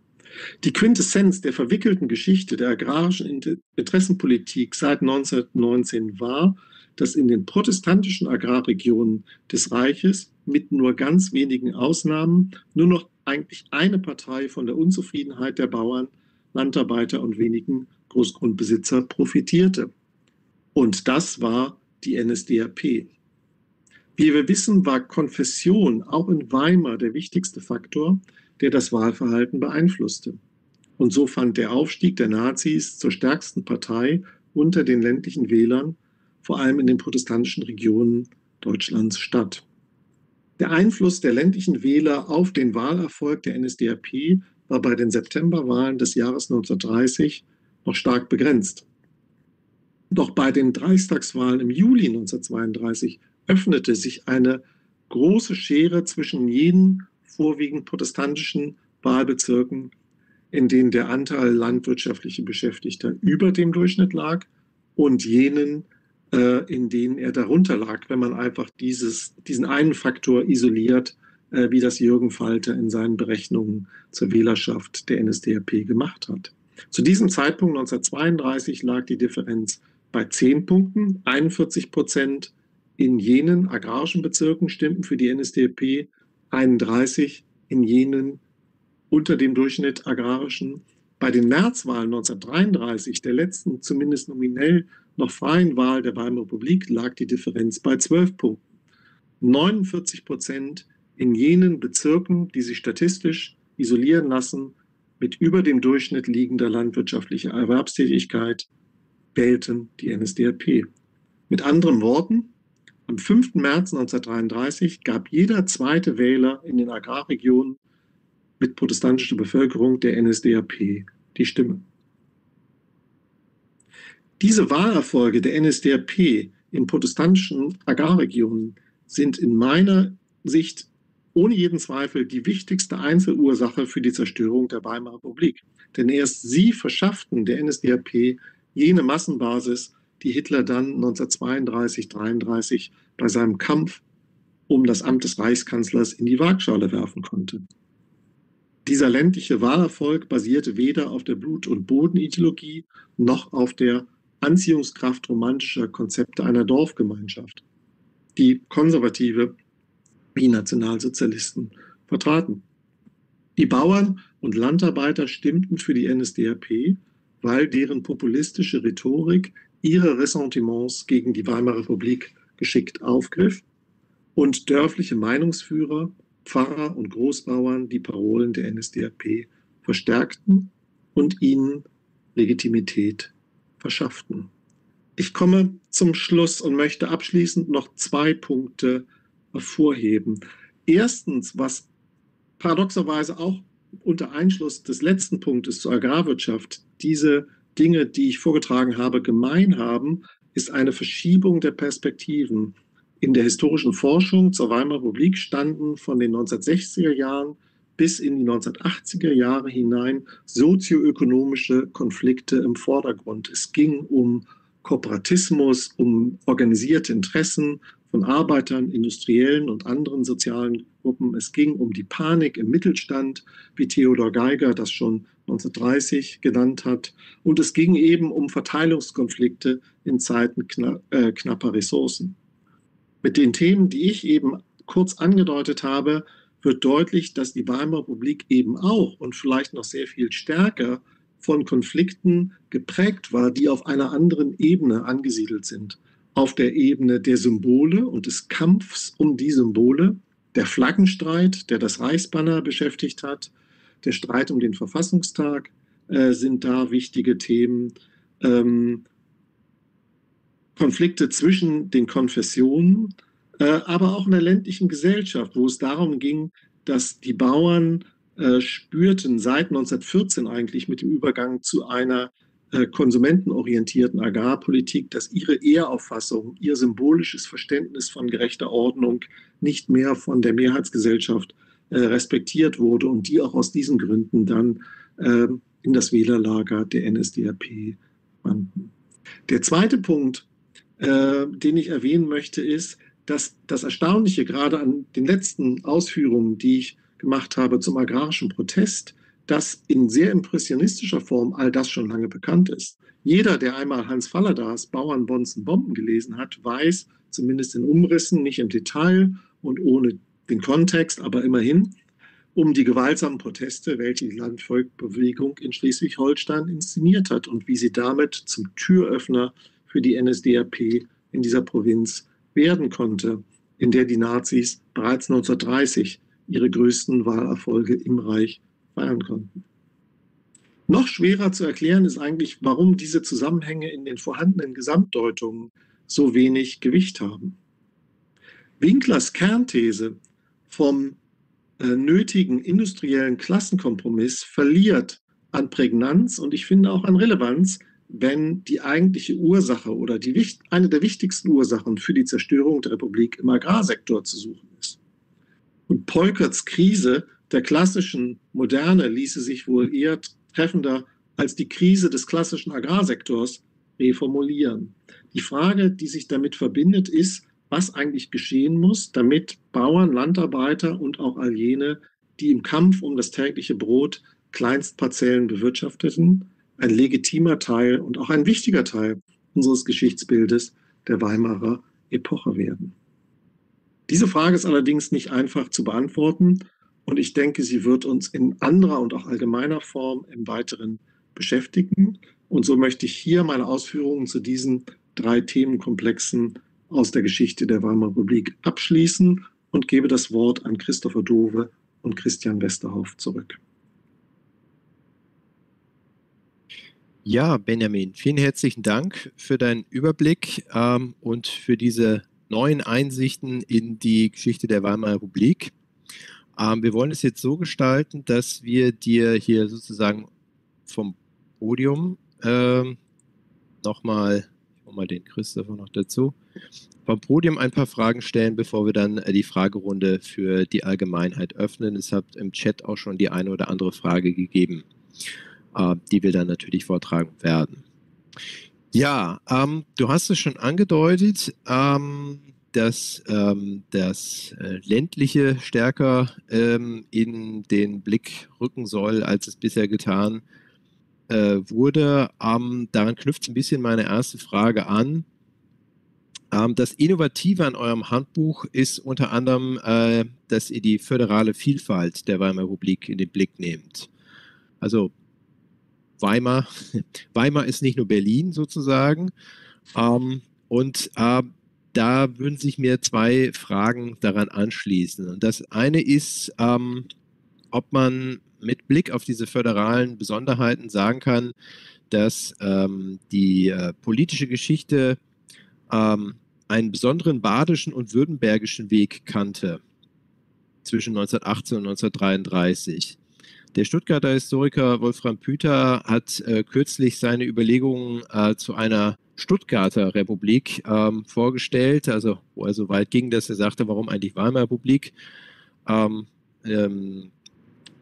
Die Quintessenz der verwickelten Geschichte der agrarischen Interessenpolitik seit 1919 war, dass in den protestantischen Agrarregionen des Reiches mit nur ganz wenigen Ausnahmen nur noch eigentlich eine Partei von der Unzufriedenheit der Bauern, Landarbeiter und wenigen Großgrundbesitzer profitierte. Und das war die NSDAP. Wie wir wissen, war Konfession auch in Weimar der wichtigste Faktor, der das Wahlverhalten beeinflusste. Und so fand der Aufstieg der Nazis zur stärksten Partei unter den ländlichen Wählern, vor allem in den protestantischen Regionen Deutschlands statt. Der Einfluss der ländlichen Wähler auf den Wahlerfolg der NSDAP war bei den Septemberwahlen des Jahres 1930 noch stark begrenzt. Doch bei den Reichstagswahlen im Juli 1932 öffnete sich eine große Schere zwischen jenen vorwiegend protestantischen Wahlbezirken, in denen der Anteil landwirtschaftlicher Beschäftigter über dem Durchschnitt lag und jenen, in denen er darunter lag, wenn man einfach dieses, diesen einen Faktor isoliert, äh, wie das Jürgen Falter in seinen Berechnungen zur Wählerschaft der NSDAP gemacht hat. Zu diesem Zeitpunkt 1932 lag die Differenz bei 10 Punkten, 41 Prozent in jenen agrarischen Bezirken stimmten für die NSDAP, 31 in jenen unter dem Durchschnitt agrarischen. Bei den Märzwahlen 1933, der letzten zumindest nominell noch freien Wahl der Weimarer Republik, lag die Differenz bei 12 Punkten. 49 Prozent in jenen Bezirken, die sich statistisch isolieren lassen, mit über dem Durchschnitt liegender landwirtschaftlicher Erwerbstätigkeit, wählten die NSDAP. Mit anderen Worten, am 5. März 1933 gab jeder zweite Wähler in den Agrarregionen mit protestantischer Bevölkerung der NSDAP die Stimme. Diese Wahlerfolge der NSDAP in protestantischen Agrarregionen sind in meiner Sicht ohne jeden Zweifel die wichtigste Einzelursache für die Zerstörung der Weimarer Republik. Denn erst sie verschafften der NSDAP jene Massenbasis, die Hitler dann 1932, 1933 bei seinem Kampf um das Amt des Reichskanzlers in die Waagschale werfen konnte. Dieser ländliche Wahlerfolg basierte weder auf der Blut- und Bodenideologie noch auf der Anziehungskraft romantischer Konzepte einer Dorfgemeinschaft, die konservative wie Nationalsozialisten vertraten. Die Bauern und Landarbeiter stimmten für die NSDAP, weil deren populistische Rhetorik ihre Ressentiments gegen die Weimarer Republik geschickt aufgriff und dörfliche Meinungsführer Pfarrer und Großbauern die Parolen der NSDAP verstärkten und ihnen Legitimität verschafften. Ich komme zum Schluss und möchte abschließend noch zwei Punkte hervorheben. Erstens, was paradoxerweise auch unter Einschluss des letzten Punktes zur Agrarwirtschaft diese Dinge, die ich vorgetragen habe, gemein haben, ist eine Verschiebung der Perspektiven in der historischen Forschung zur Weimarer Republik standen von den 1960er Jahren bis in die 1980er Jahre hinein sozioökonomische Konflikte im Vordergrund. Es ging um Kooperatismus, um organisierte Interessen von Arbeitern, Industriellen und anderen sozialen Gruppen. Es ging um die Panik im Mittelstand, wie Theodor Geiger das schon 1930 genannt hat. Und es ging eben um Verteilungskonflikte in Zeiten kna äh, knapper Ressourcen. Mit den Themen, die ich eben kurz angedeutet habe, wird deutlich, dass die Weimarer Republik eben auch und vielleicht noch sehr viel stärker von Konflikten geprägt war, die auf einer anderen Ebene angesiedelt sind. Auf der Ebene der Symbole und des Kampfs um die Symbole, der Flaggenstreit, der das Reichsbanner beschäftigt hat, der Streit um den Verfassungstag äh, sind da wichtige Themen. Ähm, Konflikte zwischen den Konfessionen, aber auch in der ländlichen Gesellschaft, wo es darum ging, dass die Bauern äh, spürten seit 1914 eigentlich mit dem Übergang zu einer äh, konsumentenorientierten Agrarpolitik, dass ihre Ehrauffassung, ihr symbolisches Verständnis von gerechter Ordnung nicht mehr von der Mehrheitsgesellschaft äh, respektiert wurde und die auch aus diesen Gründen dann äh, in das Wählerlager der NSDAP wandten. Der zweite Punkt, äh, den ich erwähnen möchte, ist, dass das Erstaunliche gerade an den letzten Ausführungen, die ich gemacht habe zum agrarischen Protest, dass in sehr impressionistischer Form all das schon lange bekannt ist. Jeder, der einmal Hans Fallerdars Bauern, Bonzen, Bomben gelesen hat, weiß, zumindest in Umrissen, nicht im Detail und ohne den Kontext, aber immerhin, um die gewaltsamen Proteste, welche die Landvolkbewegung in Schleswig-Holstein inszeniert hat und wie sie damit zum Türöffner für die NSDAP in dieser Provinz werden konnte, in der die Nazis bereits 1930 ihre größten Wahlerfolge im Reich feiern konnten. Noch schwerer zu erklären ist eigentlich, warum diese Zusammenhänge in den vorhandenen Gesamtdeutungen so wenig Gewicht haben. Winklers Kernthese vom äh, nötigen industriellen Klassenkompromiss verliert an Prägnanz und ich finde auch an Relevanz, wenn die eigentliche Ursache oder die, eine der wichtigsten Ursachen für die Zerstörung der Republik im Agrarsektor zu suchen ist. Und Polkerts Krise der klassischen Moderne ließe sich wohl eher treffender als die Krise des klassischen Agrarsektors reformulieren. Die Frage, die sich damit verbindet, ist, was eigentlich geschehen muss, damit Bauern, Landarbeiter und auch all jene, die im Kampf um das tägliche Brot Kleinstparzellen bewirtschafteten, ein legitimer Teil und auch ein wichtiger Teil unseres Geschichtsbildes der Weimarer Epoche werden. Diese Frage ist allerdings nicht einfach zu beantworten und ich denke, sie wird uns in anderer und auch allgemeiner Form im Weiteren beschäftigen. Und so möchte ich hier meine Ausführungen zu diesen drei Themenkomplexen aus der Geschichte der Weimarer Republik abschließen und gebe das Wort an Christopher Dove und Christian Westerhoff zurück. Ja, Benjamin, vielen herzlichen Dank für deinen Überblick ähm, und für diese neuen Einsichten in die Geschichte der Weimarer Republik. Ähm, wir wollen es jetzt so gestalten, dass wir dir hier sozusagen vom Podium ähm, nochmal, ich hole mal den Christopher noch dazu, vom Podium ein paar Fragen stellen, bevor wir dann äh, die Fragerunde für die Allgemeinheit öffnen. Es hat im Chat auch schon die eine oder andere Frage gegeben äh, die wir dann natürlich vortragen werden. Ja, ähm, du hast es schon angedeutet, ähm, dass ähm, das äh, ländliche stärker ähm, in den Blick rücken soll, als es bisher getan äh, wurde. Ähm, daran knüpft ein bisschen meine erste Frage an. Ähm, das Innovative an eurem Handbuch ist unter anderem, äh, dass ihr die föderale Vielfalt der Weimarer Republik in den Blick nehmt. Also Weimar. <laughs> Weimar ist nicht nur Berlin sozusagen. Ähm, und äh, da würden sich mir zwei Fragen daran anschließen. Und das eine ist, ähm, ob man mit Blick auf diese föderalen Besonderheiten sagen kann, dass ähm, die äh, politische Geschichte ähm, einen besonderen badischen und württembergischen Weg kannte zwischen 1918 und 1933. Der Stuttgarter Historiker Wolfram Püter hat äh, kürzlich seine Überlegungen äh, zu einer Stuttgarter Republik ähm, vorgestellt, also wo er so weit ging, dass er sagte, warum eigentlich Weimarer Republik? Ähm, ähm,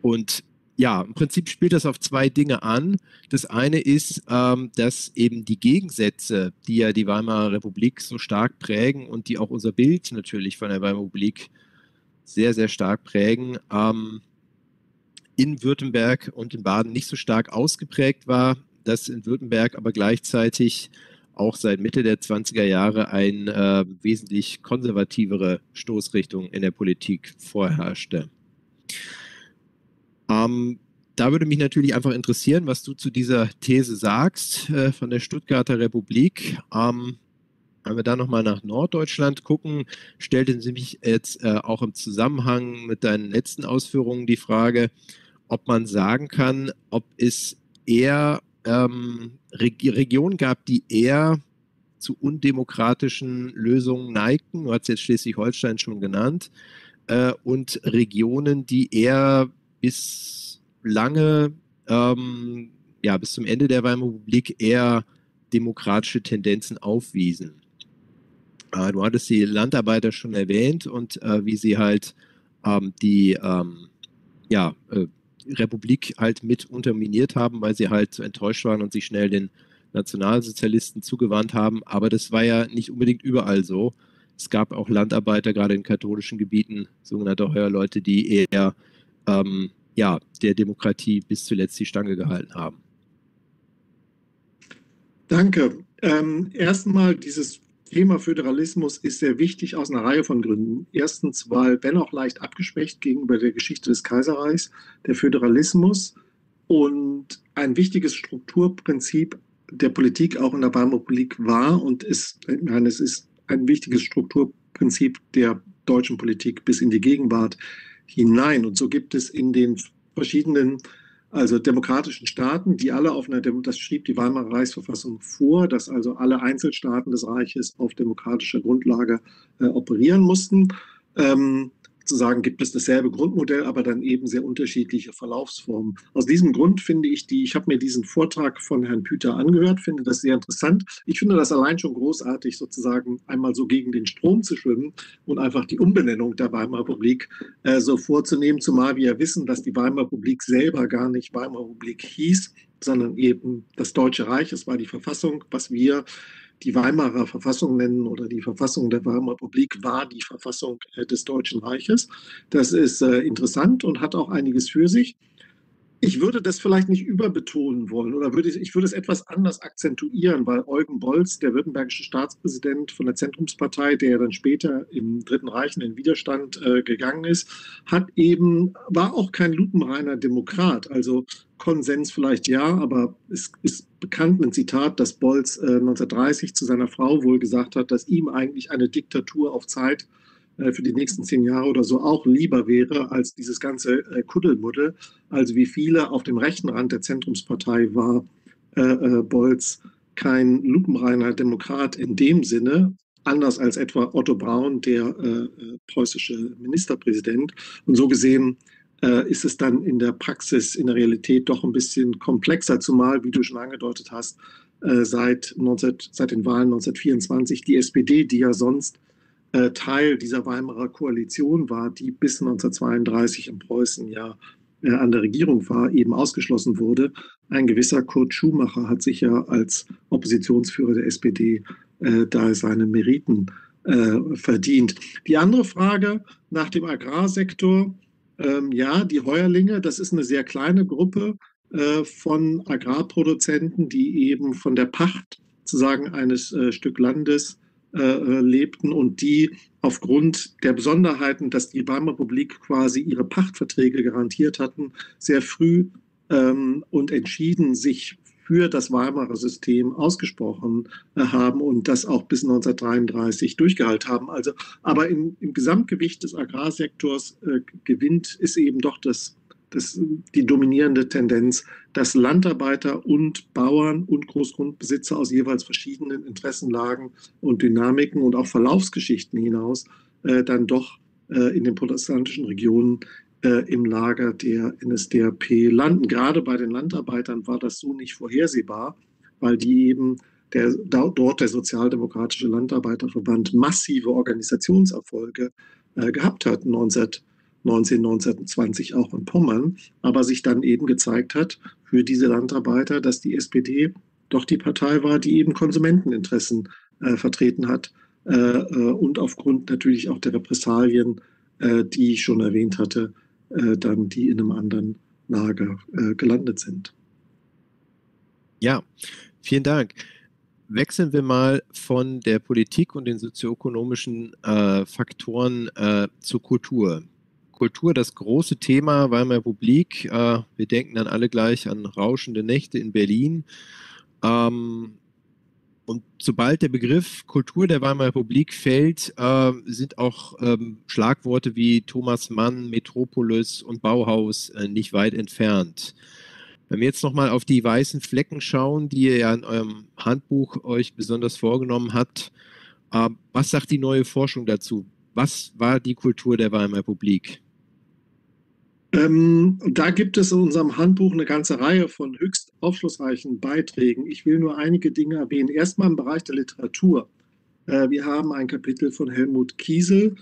und ja, im Prinzip spielt das auf zwei Dinge an. Das eine ist, ähm, dass eben die Gegensätze, die ja die Weimarer Republik so stark prägen und die auch unser Bild natürlich von der Weimarer Republik sehr, sehr stark prägen, ähm, in Württemberg und in Baden nicht so stark ausgeprägt war, dass in Württemberg aber gleichzeitig auch seit Mitte der 20er Jahre eine äh, wesentlich konservativere Stoßrichtung in der Politik vorherrschte. Ähm, da würde mich natürlich einfach interessieren, was du zu dieser These sagst äh, von der Stuttgarter Republik. Ähm, wenn wir da nochmal nach Norddeutschland gucken, stellte sie mich jetzt äh, auch im Zusammenhang mit deinen letzten Ausführungen die Frage, ob man sagen kann, ob es eher ähm, Reg Regionen gab, die eher zu undemokratischen Lösungen neigten. Du hast jetzt Schleswig-Holstein schon genannt. Äh, und Regionen, die eher bis lange, ähm, ja, bis zum Ende der Weimarer Republik eher demokratische Tendenzen aufwiesen. Äh, du hattest die Landarbeiter schon erwähnt und äh, wie sie halt ähm, die ähm, ja, äh, Republik halt mit unterminiert haben, weil sie halt enttäuscht waren und sich schnell den Nationalsozialisten zugewandt haben. Aber das war ja nicht unbedingt überall so. Es gab auch Landarbeiter, gerade in katholischen Gebieten, sogenannte Heuerleute, die eher ähm, ja, der Demokratie bis zuletzt die Stange gehalten haben. Danke. Ähm, Erstmal dieses Thema Föderalismus ist sehr wichtig aus einer Reihe von Gründen. Erstens, weil, wenn auch leicht abgeschwächt gegenüber der Geschichte des Kaiserreichs, der Föderalismus und ein wichtiges Strukturprinzip der Politik auch in der Weimarer Republik war und ist, meine, es ist ein wichtiges Strukturprinzip der deutschen Politik bis in die Gegenwart hinein. Und so gibt es in den verschiedenen also demokratischen Staaten, die alle auf einer, das schrieb die Weimarer Reichsverfassung vor, dass also alle Einzelstaaten des Reiches auf demokratischer Grundlage äh, operieren mussten. Ähm, sozusagen gibt es dasselbe Grundmodell, aber dann eben sehr unterschiedliche Verlaufsformen. Aus diesem Grund finde ich die, ich habe mir diesen Vortrag von Herrn Püter angehört, finde das sehr interessant. Ich finde das allein schon großartig, sozusagen einmal so gegen den Strom zu schwimmen und einfach die Umbenennung der Weimarer Republik äh, so vorzunehmen, zumal wir ja wissen, dass die Weimarer Republik selber gar nicht Weimarer Republik hieß, sondern eben das Deutsche Reich. Es war die Verfassung, was wir die Weimarer Verfassung nennen oder die Verfassung der Weimarer Republik war die Verfassung äh, des Deutschen Reiches. Das ist äh, interessant und hat auch einiges für sich. Ich würde das vielleicht nicht überbetonen wollen oder würde ich würde es etwas anders akzentuieren, weil Eugen Bolz, der württembergische Staatspräsident von der Zentrumspartei, der dann später im Dritten Reich in den Widerstand äh, gegangen ist, hat eben, war auch kein lupenreiner Demokrat. Also Konsens vielleicht ja, aber es ist bekannt ein Zitat, dass Bolz äh, 1930 zu seiner Frau wohl gesagt hat, dass ihm eigentlich eine Diktatur auf Zeit äh, für die nächsten zehn Jahre oder so auch lieber wäre als dieses ganze äh, Kuddelmuddel. Also wie viele auf dem rechten Rand der Zentrumspartei war äh, äh, Bolz kein lupenreiner Demokrat in dem Sinne, anders als etwa Otto Braun, der preußische Ministerpräsident. Und so gesehen äh, ist es dann in der Praxis, in der Realität doch ein bisschen komplexer, zumal, wie du schon angedeutet hast, äh, seit, 19, seit den Wahlen 1924 die SPD, die ja sonst äh, Teil dieser Weimarer Koalition war, die bis 1932 in Preußen ja äh, an der Regierung war, eben ausgeschlossen wurde. Ein gewisser Kurt Schumacher hat sich ja als Oppositionsführer der SPD äh, da seine Meriten äh, verdient. Die andere Frage nach dem Agrarsektor, ähm, ja, die Heuerlinge, das ist eine sehr kleine Gruppe äh, von Agrarproduzenten, die eben von der Pacht sozusagen eines äh, Stück Landes äh, äh, lebten und die aufgrund der Besonderheiten, dass die Weimarer Republik quasi ihre Pachtverträge garantiert hatten, sehr früh ähm, und entschieden sich für das Weimarer System ausgesprochen äh, haben und das auch bis 1933 durchgehalten haben. Also, aber im, im Gesamtgewicht des Agrarsektors äh, gewinnt ist eben doch das, das, die dominierende Tendenz, dass Landarbeiter und Bauern und Großgrundbesitzer aus jeweils verschiedenen Interessenlagen und Dynamiken und auch Verlaufsgeschichten hinaus äh, dann doch äh, in den protestantischen Regionen äh, im Lager der NSDAP landen. Gerade bei den Landarbeitern war das so nicht vorhersehbar, weil die eben der, dort der Sozialdemokratische Landarbeiterverband massive Organisationserfolge äh, gehabt hat 19, 1920 auch in Pommern, aber sich dann eben gezeigt hat für diese Landarbeiter, dass die SPD doch die Partei war, die eben Konsumenteninteressen äh, vertreten hat äh, äh und aufgrund natürlich auch der Repressalien, äh, die ich schon erwähnt hatte, äh, dann die in einem anderen Lager äh, gelandet sind. Ja, vielen Dank. Wechseln wir mal von der Politik und den sozioökonomischen äh, Faktoren äh, zur Kultur. Kultur, das große Thema Weimarer Republik. Äh, wir denken dann alle gleich an rauschende Nächte in Berlin. Ähm, und sobald der Begriff Kultur der Weimarer Republik fällt, äh, sind auch ähm, Schlagworte wie Thomas Mann, Metropolis und Bauhaus äh, nicht weit entfernt. Wenn wir jetzt nochmal auf die weißen Flecken schauen, die ihr ja in eurem Handbuch euch besonders vorgenommen habt, äh, was sagt die neue Forschung dazu? Was war die Kultur der Weimarer Republik? Ähm, da gibt es in unserem Handbuch eine ganze Reihe von höchst aufschlussreichen Beiträgen. Ich will nur einige Dinge erwähnen. Erstmal im Bereich der Literatur. Äh, wir haben ein Kapitel von Helmut Kiesel,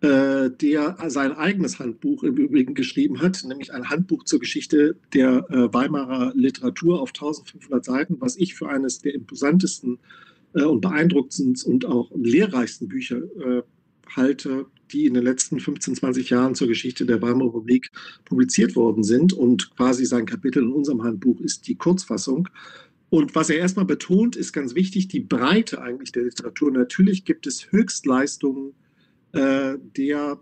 äh, der sein eigenes Handbuch im Übrigen geschrieben hat, nämlich ein Handbuch zur Geschichte der äh, Weimarer Literatur auf 1500 Seiten, was ich für eines der imposantesten äh, und beeindruckendsten und auch lehrreichsten Bücher äh, halte, die in den letzten 15, 20 Jahren zur Geschichte der Weimarer Republik publiziert worden sind. Und quasi sein Kapitel in unserem Handbuch ist die Kurzfassung. Und was er erstmal betont, ist ganz wichtig, die Breite eigentlich der Literatur. Natürlich gibt es Höchstleistungen äh, der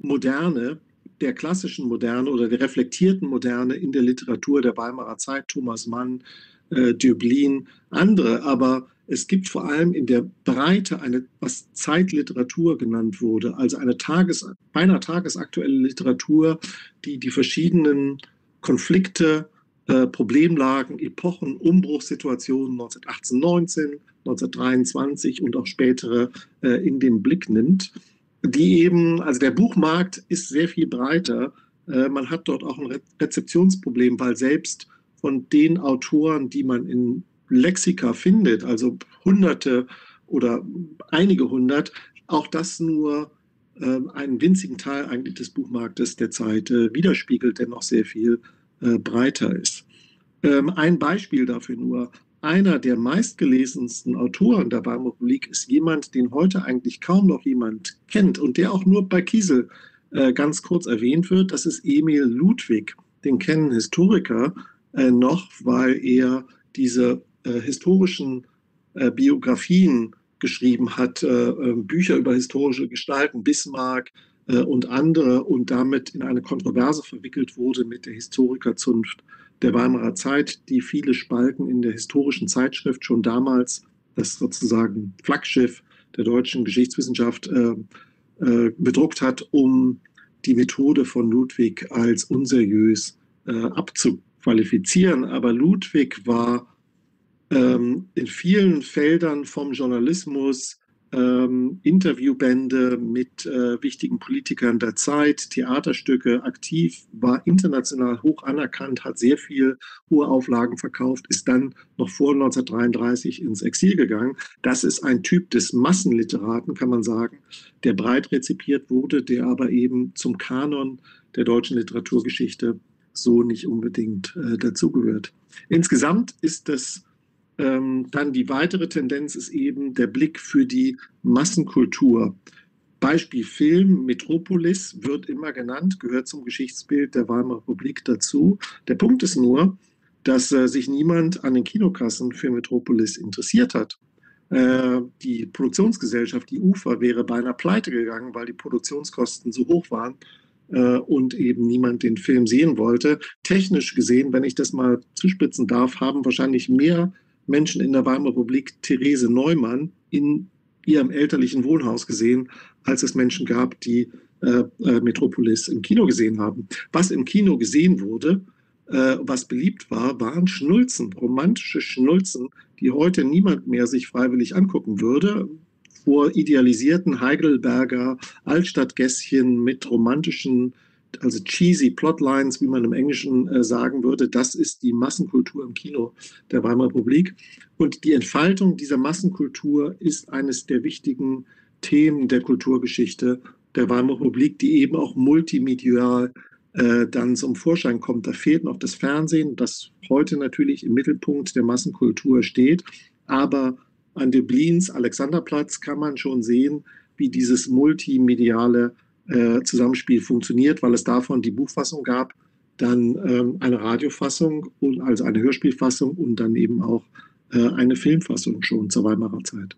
Moderne, der klassischen Moderne oder der reflektierten Moderne in der Literatur der Weimarer Zeit, Thomas Mann, äh, Döblin, andere. Aber es gibt vor allem in der Breite eine, was Zeitliteratur genannt wurde, also eine Tages, beinahe tagesaktuelle Literatur, die die verschiedenen Konflikte, äh, Problemlagen, Epochen, Umbruchssituationen 1918, 19, 1923 und auch spätere äh, in den Blick nimmt. die eben, also der Buchmarkt ist sehr viel breiter. Äh, man hat dort auch ein Re Rezeptionsproblem, weil selbst von den Autoren, die man in Lexika findet, also hunderte oder einige hundert, auch das nur äh, einen winzigen Teil eigentlich des Buchmarktes der Zeit äh, widerspiegelt, der noch sehr viel äh, breiter ist. Ähm, ein Beispiel dafür nur. Einer der meistgelesensten Autoren der Weimarer Republik ist jemand, den heute eigentlich kaum noch jemand kennt und der auch nur bei Kiesel äh, ganz kurz erwähnt wird. Das ist Emil Ludwig. Den kennen Historiker äh, noch, weil er diese äh, historischen äh, Biografien geschrieben hat, äh, äh, Bücher über historische Gestalten, Bismarck und andere und damit in eine Kontroverse verwickelt wurde mit der Historikerzunft der Weimarer Zeit, die viele Spalten in der historischen Zeitschrift schon damals, das sozusagen Flaggschiff der deutschen Geschichtswissenschaft, äh, äh, bedruckt hat, um die Methode von Ludwig als unseriös äh, abzuqualifizieren. Aber Ludwig war ähm, in vielen Feldern vom Journalismus, ähm, Interviewbände mit äh, wichtigen Politikern der Zeit, Theaterstücke aktiv, war international hoch anerkannt, hat sehr viel hohe Auflagen verkauft, ist dann noch vor 1933 ins Exil gegangen. Das ist ein Typ des Massenliteraten, kann man sagen, der breit rezipiert wurde, der aber eben zum Kanon der deutschen Literaturgeschichte so nicht unbedingt äh, dazugehört. Insgesamt ist das ähm, dann die weitere Tendenz ist eben der Blick für die Massenkultur. Beispiel Film, Metropolis wird immer genannt, gehört zum Geschichtsbild der Weimarer Republik dazu. Der Punkt ist nur, dass äh, sich niemand an den Kinokassen für Metropolis interessiert hat. Äh, die Produktionsgesellschaft, die UFA, wäre beinahe pleite gegangen, weil die Produktionskosten so hoch waren äh, und eben niemand den Film sehen wollte. Technisch gesehen, wenn ich das mal zuspitzen darf, haben wahrscheinlich mehr Menschen in der Weimarer Republik Therese Neumann in ihrem elterlichen Wohnhaus gesehen, als es Menschen gab, die äh, äh, Metropolis im Kino gesehen haben. Was im Kino gesehen wurde, äh, was beliebt war, waren Schnulzen, romantische Schnulzen, die heute niemand mehr sich freiwillig angucken würde. Vor idealisierten Heidelberger Altstadtgässchen mit romantischen also cheesy Plotlines, wie man im Englischen äh, sagen würde, das ist die Massenkultur im Kino der Weimarer Republik. Und die Entfaltung dieser Massenkultur ist eines der wichtigen Themen der Kulturgeschichte der Weimarer Republik, die eben auch multimedial äh, dann zum Vorschein kommt. Da fehlt noch das Fernsehen, das heute natürlich im Mittelpunkt der Massenkultur steht. Aber an Dublins Alexanderplatz kann man schon sehen, wie dieses multimediale äh, Zusammenspiel funktioniert, weil es davon die Buchfassung gab, dann ähm, eine Radiofassung, und, also eine Hörspielfassung und dann eben auch äh, eine Filmfassung schon zur Weimarer Zeit.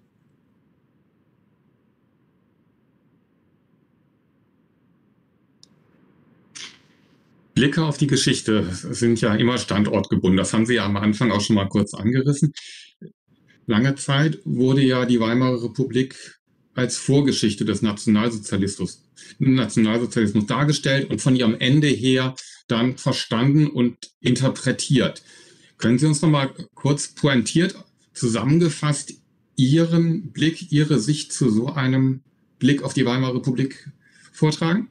Blicke auf die Geschichte sind ja immer standortgebunden. Das haben Sie ja am Anfang auch schon mal kurz angerissen. Lange Zeit wurde ja die Weimarer Republik als Vorgeschichte des Nationalsozialismus, Nationalsozialismus dargestellt und von ihrem Ende her dann verstanden und interpretiert. Können Sie uns noch mal kurz pointiert zusammengefasst Ihren Blick, Ihre Sicht zu so einem Blick auf die Weimarer Republik vortragen?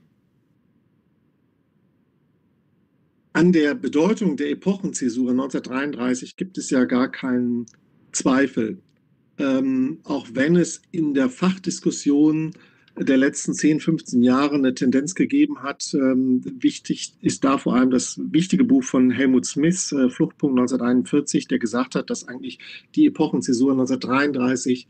An der Bedeutung der Epochenzäsur 1933 gibt es ja gar keinen Zweifel ähm, auch wenn es in der Fachdiskussion der letzten 10, 15 Jahre eine Tendenz gegeben hat. Ähm, wichtig ist da vor allem das wichtige Buch von Helmut Smith, äh, Fluchtpunkt 1941, der gesagt hat, dass eigentlich die Epochenzäsur 1933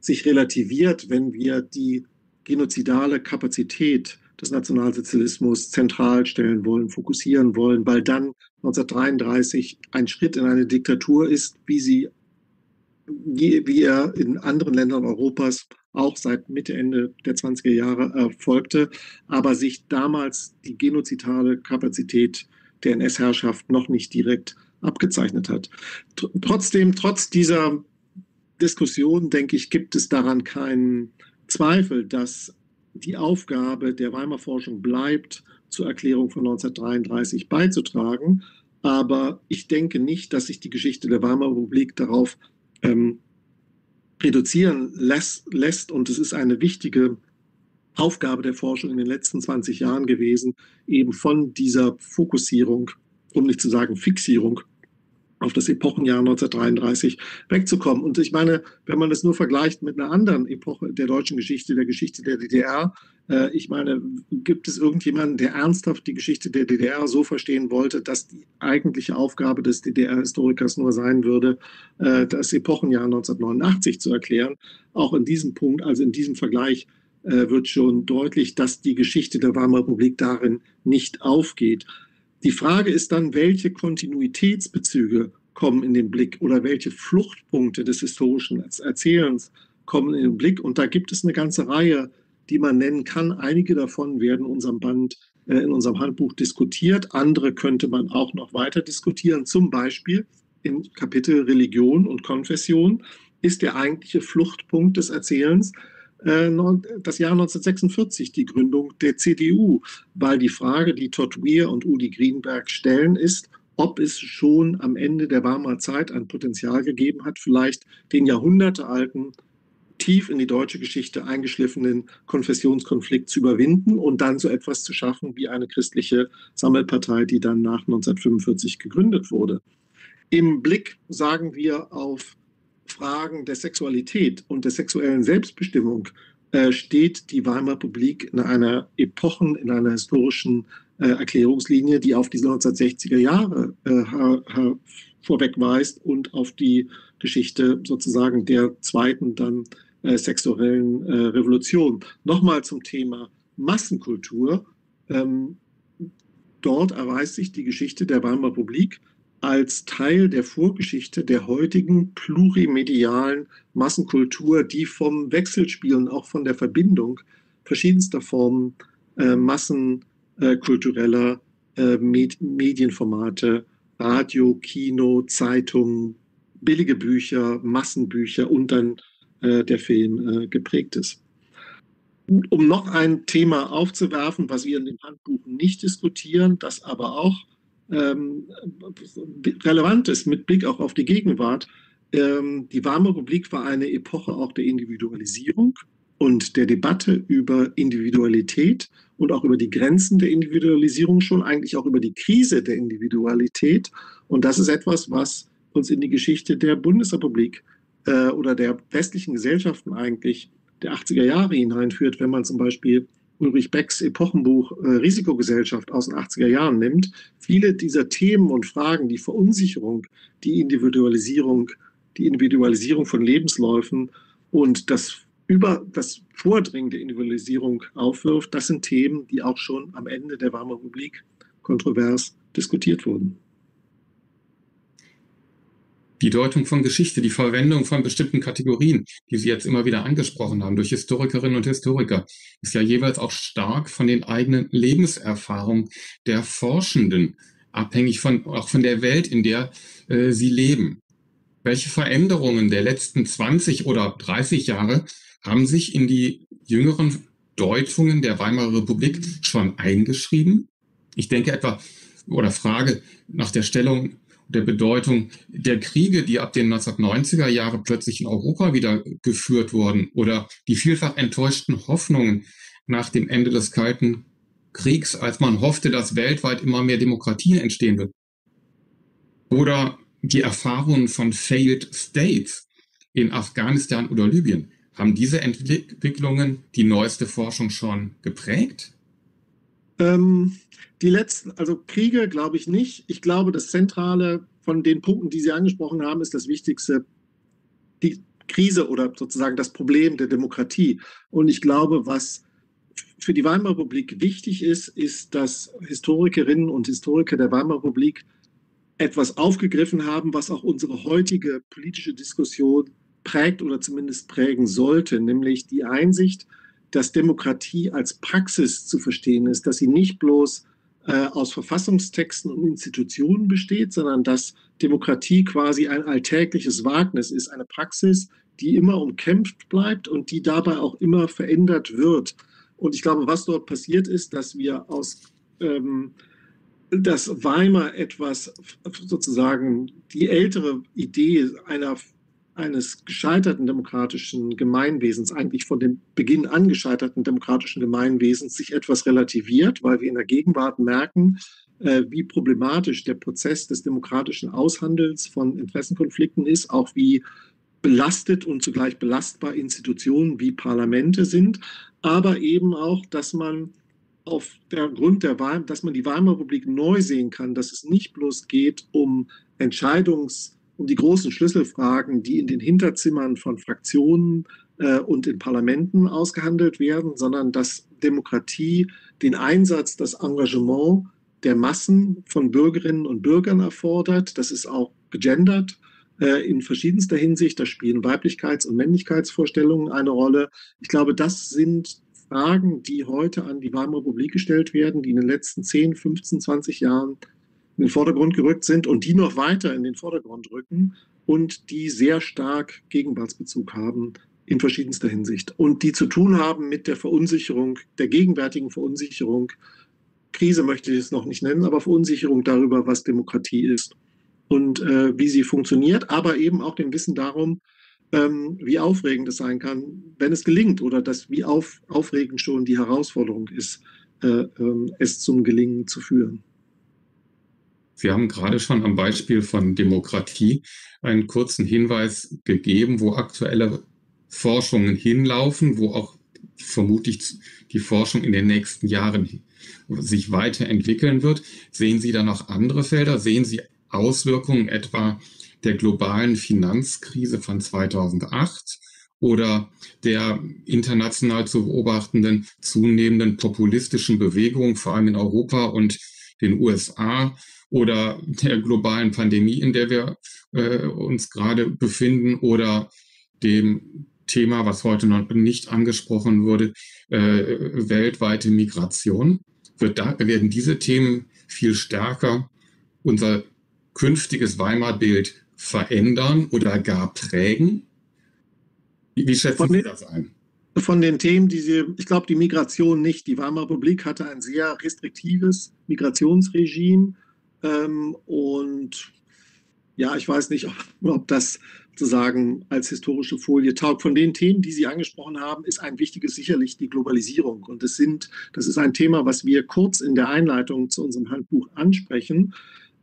sich relativiert, wenn wir die genozidale Kapazität des Nationalsozialismus zentral stellen wollen, fokussieren wollen, weil dann 1933 ein Schritt in eine Diktatur ist, wie sie wie, wie er in anderen Ländern Europas auch seit Mitte, Ende der 20er Jahre erfolgte, aber sich damals die genozidale Kapazität der NS-Herrschaft noch nicht direkt abgezeichnet hat. Trotzdem, trotz dieser Diskussion, denke ich, gibt es daran keinen Zweifel, dass die Aufgabe der Weimarer Forschung bleibt, zur Erklärung von 1933 beizutragen. Aber ich denke nicht, dass sich die Geschichte der Weimarer Republik darauf ähm, reduzieren lässt, lässt. Und es ist eine wichtige Aufgabe der Forschung in den letzten 20 Jahren gewesen, eben von dieser Fokussierung, um nicht zu sagen Fixierung auf das Epochenjahr 1933 wegzukommen. Und ich meine, wenn man das nur vergleicht mit einer anderen Epoche der deutschen Geschichte, der Geschichte der DDR, äh, ich meine, gibt es irgendjemanden, der ernsthaft die Geschichte der DDR so verstehen wollte, dass die eigentliche Aufgabe des DDR-Historikers nur sein würde, äh, das Epochenjahr 1989 zu erklären? Auch in diesem Punkt, also in diesem Vergleich, äh, wird schon deutlich, dass die Geschichte der Weimarer Republik darin nicht aufgeht. Die Frage ist dann, welche Kontinuitätsbezüge kommen in den Blick oder welche Fluchtpunkte des historischen Erzählens kommen in den Blick. Und da gibt es eine ganze Reihe, die man nennen kann. Einige davon werden in unserem Band, äh, in unserem Handbuch diskutiert. Andere könnte man auch noch weiter diskutieren. Zum Beispiel im Kapitel Religion und Konfession ist der eigentliche Fluchtpunkt des Erzählens äh, das Jahr 1946, die Gründung der CDU, weil die Frage, die Todd Weir und Uli Greenberg stellen, ist, ob es schon am Ende der Weimarer Zeit ein Potenzial gegeben hat, vielleicht den jahrhundertealten, tief in die deutsche Geschichte eingeschliffenen Konfessionskonflikt zu überwinden und dann so etwas zu schaffen wie eine christliche Sammelpartei, die dann nach 1945 gegründet wurde. Im Blick sagen wir auf Fragen der Sexualität und der sexuellen Selbstbestimmung äh, steht die Weimarer Republik in einer Epochen, in einer historischen äh, Erklärungslinie, die auf die 1960er Jahre äh, vorwegweist und auf die Geschichte sozusagen der zweiten dann äh, sexuellen äh, Revolution. Nochmal zum Thema Massenkultur. Ähm, dort erweist sich die Geschichte der Weimarer Republik als Teil der Vorgeschichte der heutigen plurimedialen Massenkultur, die vom Wechselspiel und auch von der Verbindung verschiedenster Formen äh, massenkultureller äh, Med Medienformate, Radio, Kino, Zeitung, billige Bücher, Massenbücher und dann äh, der Film äh, geprägt ist. Um noch ein Thema aufzuwerfen, was wir in dem Handbuch nicht diskutieren, das aber auch ähm, relevant ist mit Blick auch auf die Gegenwart. Ähm, die Weimarer Republik war eine Epoche auch der Individualisierung und der Debatte über Individualität und auch über die Grenzen der Individualisierung schon, eigentlich auch über die Krise der Individualität. Und das ist etwas, was uns in die Geschichte der Bundesrepublik äh, oder der westlichen Gesellschaften eigentlich der 80er Jahre hineinführt, wenn man zum Beispiel Ulrich Becks Epochenbuch äh, Risikogesellschaft aus den 80er Jahren nimmt, viele dieser Themen und Fragen, die Verunsicherung, die Individualisierung, die Individualisierung von Lebensläufen und das über das Vordringen der Individualisierung aufwirft, das sind Themen, die auch schon am Ende der Weimarer Republik kontrovers diskutiert wurden die Deutung von Geschichte, die Verwendung von bestimmten Kategorien, die Sie jetzt immer wieder angesprochen haben, durch Historikerinnen und Historiker, ist ja jeweils auch stark von den eigenen Lebenserfahrungen der Forschenden abhängig von, auch von der Welt, in der äh, sie leben. Welche Veränderungen der letzten 20 oder 30 Jahre haben sich in die jüngeren Deutungen der Weimarer Republik schon eingeschrieben? Ich denke etwa oder frage nach der Stellung der Bedeutung der Kriege, die ab den 1990er Jahren plötzlich in Europa wieder geführt wurden oder die vielfach enttäuschten Hoffnungen nach dem Ende des Kalten Kriegs, als man hoffte, dass weltweit immer mehr Demokratie entstehen wird. Oder die Erfahrungen von Failed States in Afghanistan oder Libyen. Haben diese Entwicklungen die neueste Forschung schon geprägt? Ähm, die letzten, also Kriege glaube ich nicht. Ich glaube, das Zentrale von den Punkten, die Sie angesprochen haben, ist das Wichtigste, die Krise oder sozusagen das Problem der Demokratie. Und ich glaube, was für die Weimarer Republik wichtig ist, ist, dass Historikerinnen und Historiker der Weimarer Republik etwas aufgegriffen haben, was auch unsere heutige politische Diskussion prägt oder zumindest prägen sollte, nämlich die Einsicht, dass Demokratie als Praxis zu verstehen ist, dass sie nicht bloß äh, aus Verfassungstexten und Institutionen besteht, sondern dass Demokratie quasi ein alltägliches Wagnis ist, eine Praxis, die immer umkämpft bleibt und die dabei auch immer verändert wird. Und ich glaube, was dort passiert ist, dass wir aus ähm, dass Weimar etwas sozusagen die ältere Idee einer eines gescheiterten demokratischen Gemeinwesens, eigentlich von dem Beginn an gescheiterten demokratischen Gemeinwesens, sich etwas relativiert, weil wir in der Gegenwart merken, äh, wie problematisch der Prozess des demokratischen Aushandels von Interessenkonflikten ist, auch wie belastet und zugleich belastbar Institutionen wie Parlamente sind, aber eben auch, dass man auf der Grund der Wahl, dass man die Weimarer Republik neu sehen kann, dass es nicht bloß geht um Entscheidungs- um die großen Schlüsselfragen, die in den Hinterzimmern von Fraktionen äh, und in Parlamenten ausgehandelt werden, sondern dass Demokratie den Einsatz, das Engagement der Massen von Bürgerinnen und Bürgern erfordert. Das ist auch gegendert äh, in verschiedenster Hinsicht. Da spielen Weiblichkeits- und Männlichkeitsvorstellungen eine Rolle. Ich glaube, das sind Fragen, die heute an die Weimarer Republik gestellt werden, die in den letzten 10, 15, 20 Jahren in den Vordergrund gerückt sind und die noch weiter in den Vordergrund rücken und die sehr stark Gegenwartsbezug haben in verschiedenster Hinsicht und die zu tun haben mit der Verunsicherung, der gegenwärtigen Verunsicherung. Krise möchte ich es noch nicht nennen, aber Verunsicherung darüber, was Demokratie ist und äh, wie sie funktioniert, aber eben auch dem Wissen darum, ähm, wie aufregend es sein kann, wenn es gelingt oder dass wie auf, aufregend schon die Herausforderung ist, äh, äh, es zum Gelingen zu führen. Sie haben gerade schon am Beispiel von Demokratie einen kurzen Hinweis gegeben, wo aktuelle Forschungen hinlaufen, wo auch vermutlich die Forschung in den nächsten Jahren sich weiterentwickeln wird. Sehen Sie da noch andere Felder? Sehen Sie Auswirkungen etwa der globalen Finanzkrise von 2008 oder der international zu beobachtenden zunehmenden populistischen Bewegung, vor allem in Europa und den USA, oder der globalen Pandemie, in der wir äh, uns gerade befinden, oder dem Thema, was heute noch nicht angesprochen wurde, äh, weltweite Migration. Wird da, werden diese Themen viel stärker unser künftiges Weimar-Bild verändern oder gar prägen? Wie, wie schätzen Sie das ein? Von den Themen, die Sie, ich glaube, die Migration nicht. Die Weimarer Republik hatte ein sehr restriktives Migrationsregime ähm, und ja, ich weiß nicht, ob, das sozusagen als historische Folie taugt. Von den Themen, die Sie angesprochen haben, ist ein wichtiges sicherlich die Globalisierung. Und das sind, das ist ein Thema, was wir kurz in der Einleitung zu unserem Handbuch ansprechen.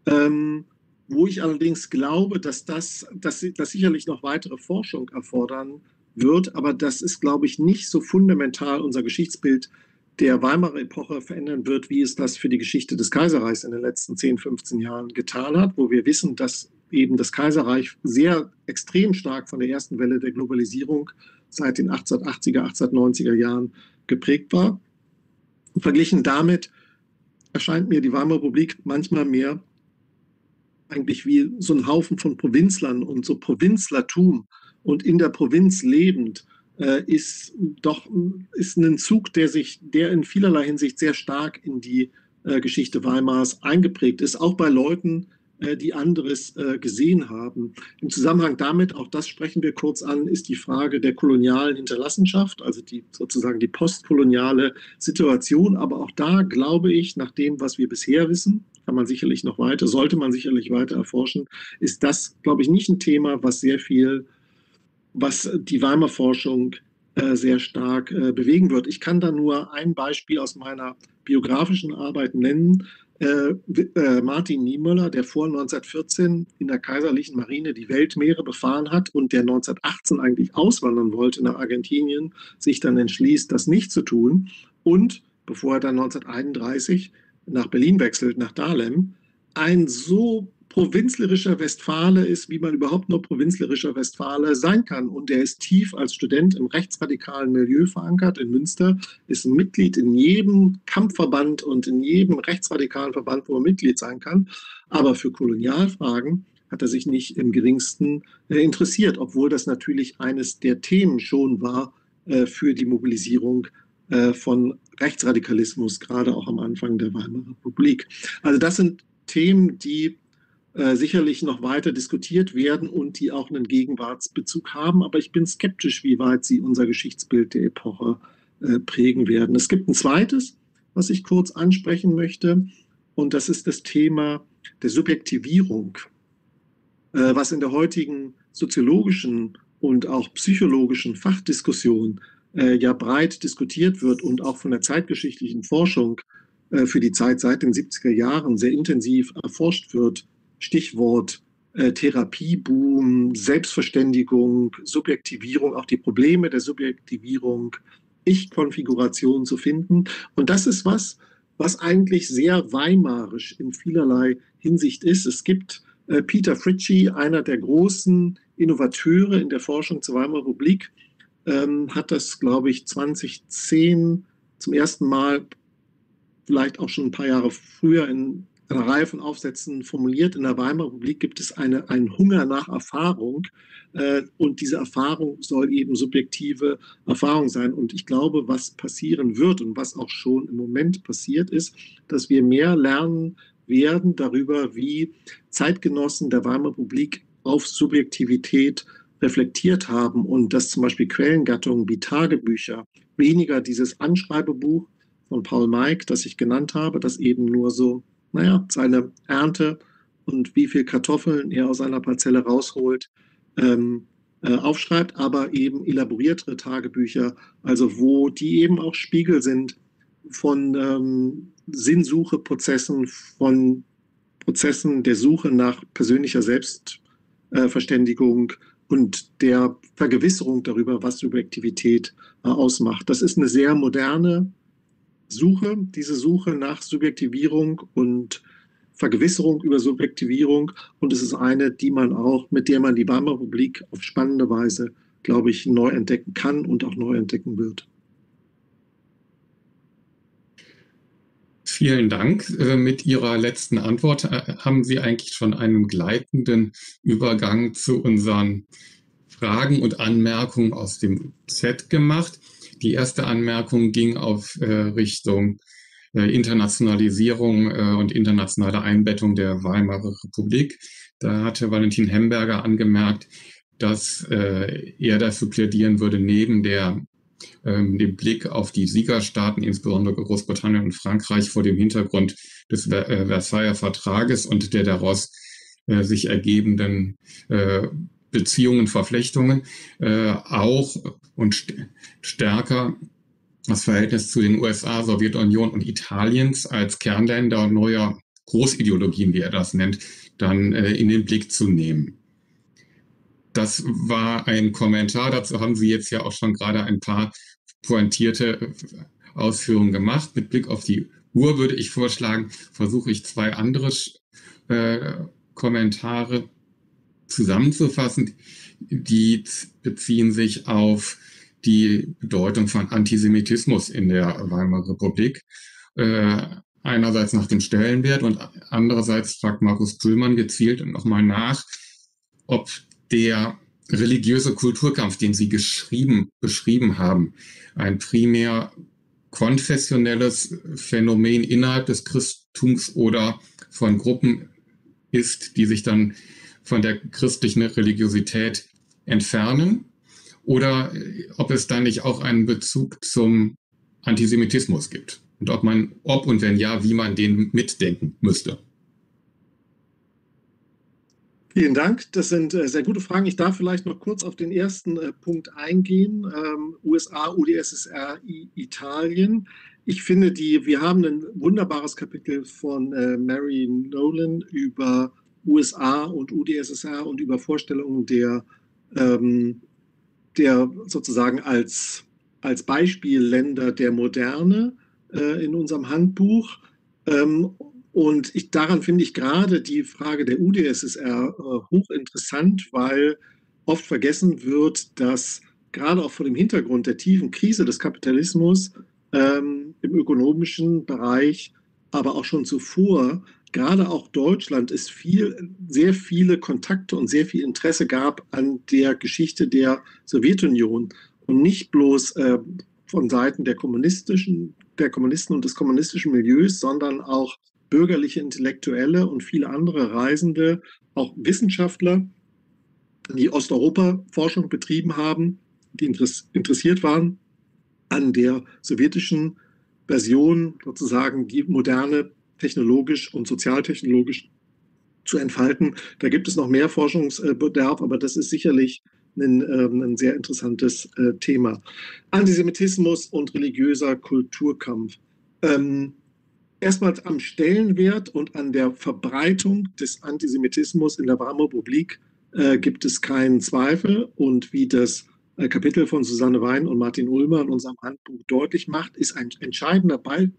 Ähm, wo ich allerdings glaube, dass das, dass, dass sicherlich noch weitere Forschung erfordern wird, aber das ist, glaube ich, nicht so fundamental unser Geschichtsbild der Weimarer Epoche verändern wird, wie es das für die Geschichte des Kaiserreichs in den letzten 10, 15 Jahren getan hat, wo wir wissen, dass eben das Kaiserreich sehr extrem stark von der ersten Welle der Globalisierung seit den 1880er, 1890er Jahren geprägt war. Und verglichen damit erscheint mir die Weimarer Republik manchmal mehr eigentlich wie so ein Haufen von Provinzlern und so Provinzlertum und in der Provinz lebend äh, ist doch ist ein Zug, der sich, der in vielerlei Hinsicht sehr stark in die äh, Geschichte Weimars eingeprägt ist, auch bei Leuten, äh, die anderes gesehen haben. Im Zusammenhang damit, auch das sprechen wir kurz an, ist die Frage der kolonialen Hinterlassenschaft, also die sozusagen die postkoloniale Situation. Aber auch da glaube ich, nach dem, was wir bisher wissen, kann man sicherlich noch weiter, sollte man sicherlich weiter erforschen, ist das, glaube ich, nicht ein Thema, was sehr viel was die Weimer Forschung äh, sehr stark äh, bewegen wird. Ich kann da nur ein Beispiel aus meiner biografischen Arbeit nennen. Äh Martin Niemöller, der vor 1914 in der kaiserlichen Marine die Weltmeere befahren hat und der 1918 eigentlich auswandern wollte nach Argentinien, sich dann entschließt, das nicht zu tun und bevor er dann 1931 nach Berlin wechselt, nach Dahlem, ein so provinzlerischer Westfale ist, wie man überhaupt nur provinzlerischer Westfale sein kann. Und er ist tief als Student im rechtsradikalen Milieu verankert in Münster, ist Mitglied in jedem Kampfverband und in jedem rechtsradikalen Verband, wo er Mitglied sein kann. Aber für Kolonialfragen hat er sich nicht im geringsten äh, interessiert, obwohl das natürlich eines der Themen schon war äh, für die Mobilisierung äh, von Rechtsradikalismus, gerade auch am Anfang der Weimarer Republik. Also das sind Themen, die äh, sicherlich noch weiter diskutiert werden und die auch einen Gegenwartsbezug haben. Aber ich bin skeptisch, wie weit sie unser Geschichtsbild der Epoche äh, prägen werden. Es gibt ein zweites, was ich kurz ansprechen möchte, und das ist das Thema der Subjektivierung. äh, was in der heutigen soziologischen und auch psychologischen Fachdiskussion ja breit diskutiert wird und auch von der zeitgeschichtlichen Forschung für die Zeit seit den 70er Jahren sehr intensiv erforscht wird. Stichwort äh, Therapieboom, Selbstverständigung, Subjektivierung, auch die Probleme der Subjektivierung, Ich-Konfiguration zu finden. Und das ist was, was eigentlich sehr weimarisch in vielerlei Hinsicht ist. Es gibt äh, Peter Fritschi, einer der großen Innovateure in der Forschung zur Weimarer Republik, ähm, hat das, glaube ich, 2010 zum ersten Mal, vielleicht auch schon ein paar Jahre früher in Reihe von Aufsätzen formuliert. In der Weimarer Republik gibt es eine, einen Hunger nach Erfahrung äh, und diese Erfahrung soll eben subjektive Erfahrung sein. Und ich glaube, was passieren wird und was auch schon im Moment passiert ist, dass wir mehr lernen werden darüber, wie Zeitgenossen der Weimarer Republik auf Subjektivität reflektiert haben und dass zum Beispiel Quellengattungen wie Tagebücher weniger dieses Anschreibebuch von Paul Mike, das ich genannt habe, das eben nur so, naja, seine Ernte und wie viel Kartoffeln er aus seiner Parzelle rausholt, ähm, äh, aufschreibt, aber eben elaboriertere Tagebücher, also wo die eben auch Spiegel sind von ähm, Sinnsuche-Prozessen, von Prozessen der Suche nach persönlicher Selbstverständigung und der Vergewisserung darüber, was Subjektivität äh, ausmacht. Das ist eine sehr moderne Suche, diese Suche nach Subjektivierung und Vergewisserung über Subjektivierung. Und es ist eine, die man auch, mit der man die Weimarer Republik auf spannende Weise, glaube ich, neu entdecken kann und auch neu entdecken wird. Vielen Dank. Äh, mit Ihrer letzten Antwort äh, haben Sie eigentlich schon einen gleitenden Übergang zu unseren Fragen und Anmerkungen aus dem Chat gemacht. Die erste Anmerkung ging auf äh, Richtung Internationalisierung und internationale Einbettung der Weimarer Republik. Da hatte Valentin Hemberger angemerkt, dass er dafür plädieren würde, neben der ähm, den Blick auf die Siegerstaaten, insbesondere Großbritannien und Frankreich, vor dem Hintergrund des äh, Versailler Vertrages und der daraus äh, sich ergebenden äh, Beziehungen, Verflechtungen, äh, auch und st stärker das Verhältnis zu den USA, Sowjetunion und Italiens als Kernländer neuer Großideologien, wie er das nennt, dann äh, in den Blick zu nehmen. Das war ein Kommentar. Dazu haben Sie jetzt ja auch schon gerade ein paar pointierte Ausführungen gemacht. Mit Blick auf die Uhr würde ich vorschlagen, versuche ich zwei andere äh, Kommentare zusammenzufassen. Die beziehen sich auf die Bedeutung von Antisemitismus in der Weimarer Republik. Äh, einerseits nach dem Stellenwert und andererseits fragt Markus Püllmann gezielt nochmal nach, ob der religiöse Kulturkampf, den Sie geschrieben, beschrieben haben, ein primär konfessionelles Phänomen innerhalb des Christentums oder von Gruppen ist, die sich dann von der christlichen Religiosität entfernen oder ob es da nicht auch einen Bezug zum Antisemitismus gibt und ob man, ob und wenn ja, wie man den mitdenken müsste. Vielen Dank. Das sind äh, sehr gute Fragen. Ich darf vielleicht noch kurz auf den ersten äh, Punkt eingehen. Ähm, USA, UdSSR, Italien. Ich finde, die, wir haben ein wunderbares Kapitel von äh, Mary Nolan über USA und UdSSR und über Vorstellungen der, ähm, der sozusagen als, als Beispielländer der Moderne äh, in unserem Handbuch. Ähm, und ich, daran finde ich gerade die Frage der UdSSR äh, hochinteressant, weil oft vergessen wird, dass gerade auch vor dem Hintergrund der tiefen Krise des Kapitalismus ähm, im ökonomischen Bereich, aber auch schon zuvor, gerade auch Deutschland es viel, sehr viele Kontakte und sehr viel Interesse gab an der Geschichte der Sowjetunion und nicht bloß äh, von Seiten der kommunistischen, der Kommunisten und des kommunistischen Milieus, sondern auch bürgerliche Intellektuelle und viele andere Reisende, auch Wissenschaftler, die Osteuropa-Forschung betrieben haben, die interessiert waren an der sowjetischen Version, sozusagen die moderne technologisch und sozialtechnologisch zu entfalten. Da gibt es noch mehr Forschungsbedarf, aber das ist sicherlich ein, ähm, ein sehr interessantes äh, Thema. Antisemitismus und religiöser Kulturkampf. Ähm, erstmals am Stellenwert und an der Verbreitung des Antisemitismus in der Weimarer Republik äh, gibt es keinen Zweifel. Und wie das äh, Kapitel von Susanne Wein und Martin Ulmer in unserem Handbuch deutlich macht, ist ein entscheidender Ball.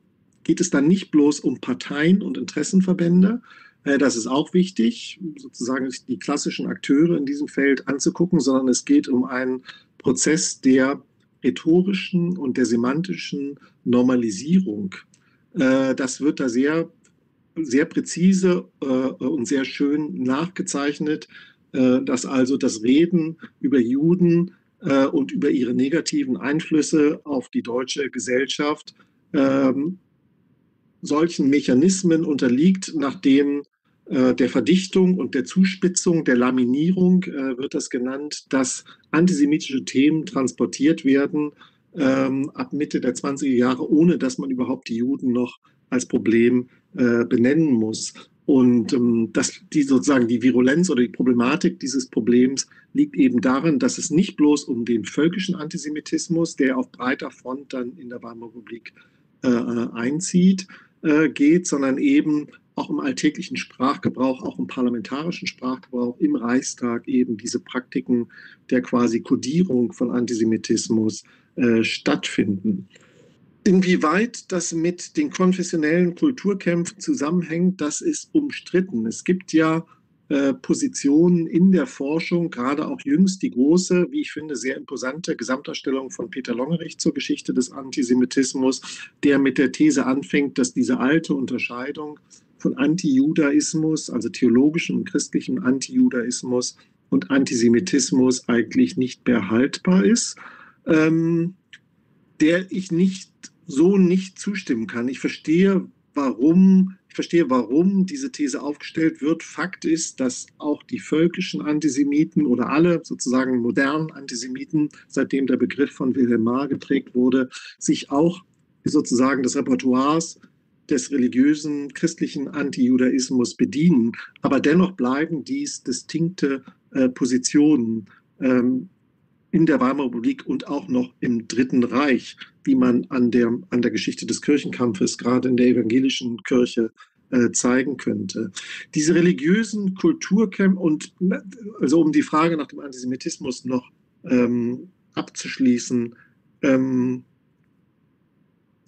Geht es dann nicht bloß um Parteien und Interessenverbände, äh, das ist auch wichtig, sozusagen die klassischen Akteure in diesem Feld anzugucken, sondern es geht um einen Prozess der rhetorischen und der semantischen Normalisierung. Äh, das wird da sehr, sehr präzise äh, und sehr schön nachgezeichnet, dass also das Reden über Juden und über ihre negativen Einflüsse auf die deutsche Gesellschaft ähm, solchen Mechanismen unterliegt, nachdem äh, der Verdichtung und der Zuspitzung, der Laminierung äh, wird das genannt, dass antisemitische Themen transportiert werden ähm, ab Mitte der 20er Jahre, ohne dass man überhaupt die Juden noch als Problem äh, benennen muss. Und ähm, das, die sozusagen die Virulenz oder die Problematik dieses Problems liegt eben darin, dass es nicht bloß um den völkischen Antisemitismus, der auf breiter Front dann in der Weimarer Republik äh, einzieht, äh, geht, sondern eben auch im alltäglichen Sprachgebrauch, auch im parlamentarischen Sprachgebrauch im Reichstag eben diese Praktiken der quasi Kodierung von Antisemitismus äh, stattfinden. Inwieweit das mit den konfessionellen Kulturkämpfen zusammenhängt, das ist umstritten. Es gibt ja äh, Positionen in der Forschung, gerade auch jüngst die große, wie ich finde, sehr imposante Gesamtdarstellung von Peter Longerich zur Geschichte des Antisemitismus, der mit der These anfängt, dass diese alte Unterscheidung von Antijudaismus, also theologischem und christlichem Antijudaismus und Antisemitismus eigentlich nicht mehr haltbar ist, ähm, der ich nicht so nicht zustimmen kann. Ich verstehe, warum verstehe, warum diese These aufgestellt wird. Fakt ist, dass auch die völkischen Antisemiten oder alle sozusagen modernen Antisemiten, seitdem der Begriff von Wilhelm Marr geprägt wurde, sich auch sozusagen des Repertoires des religiösen christlichen Antijudaismus bedienen. Aber dennoch bleiben dies distinkte äh, Positionen. Ähm, in der Weimarer Republik und auch noch im Dritten Reich, wie man an der, an der Geschichte des Kirchenkampfes, gerade in der evangelischen Kirche, äh, zeigen könnte. Diese religiösen Kulturkämpfe und also um die Frage nach dem Antisemitismus noch ähm, abzuschließen, ähm,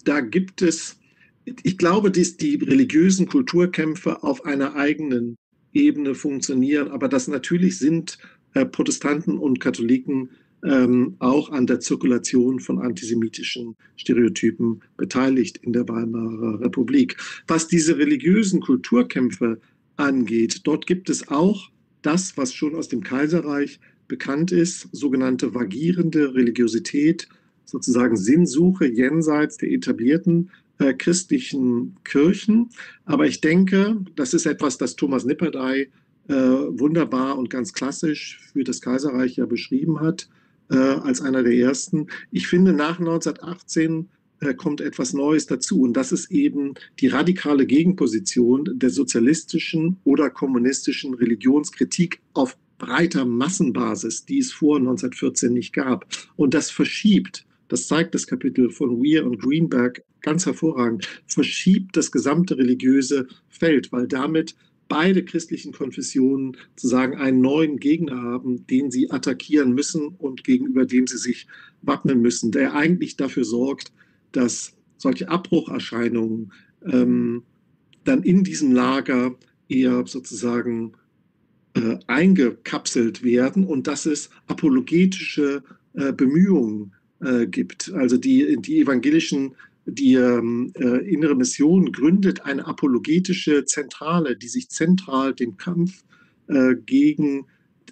da gibt es, ich glaube, dass die religiösen Kulturkämpfe auf einer eigenen Ebene funktionieren, aber das natürlich sind äh, Protestanten und Katholiken ähm, auch an der Zirkulation von antisemitischen Stereotypen beteiligt in der Weimarer Republik. Was diese religiösen Kulturkämpfe angeht, dort gibt es auch das, was schon aus dem Kaiserreich bekannt ist, sogenannte vagierende Religiosität, sozusagen Sinnsuche jenseits der etablierten äh, christlichen Kirchen. Aber ich denke, das ist etwas, das Thomas Nipperdey äh, wunderbar und ganz klassisch für das Kaiserreich ja beschrieben hat äh, als einer der ersten. Ich finde, nach 1918 äh, kommt etwas Neues dazu. Und das ist eben die radikale Gegenposition der sozialistischen oder kommunistischen Religionskritik auf breiter Massenbasis, die es vor 1914 nicht gab. Und das verschiebt, das zeigt das Kapitel von Weir und Greenberg ganz hervorragend, verschiebt das gesamte religiöse Feld, weil damit beide christlichen Konfessionen sozusagen einen neuen Gegner haben, den sie attackieren müssen und gegenüber dem sie sich wappnen müssen, der eigentlich dafür sorgt, dass solche Abbrucherscheinungen ähm, dann in diesem Lager eher sozusagen äh, eingekapselt werden und dass es apologetische äh, Bemühungen äh, gibt. Also die, die evangelischen die ähm, äh, innere Mission gründet eine apologetische Zentrale, die sich zentral dem Kampf äh, gegen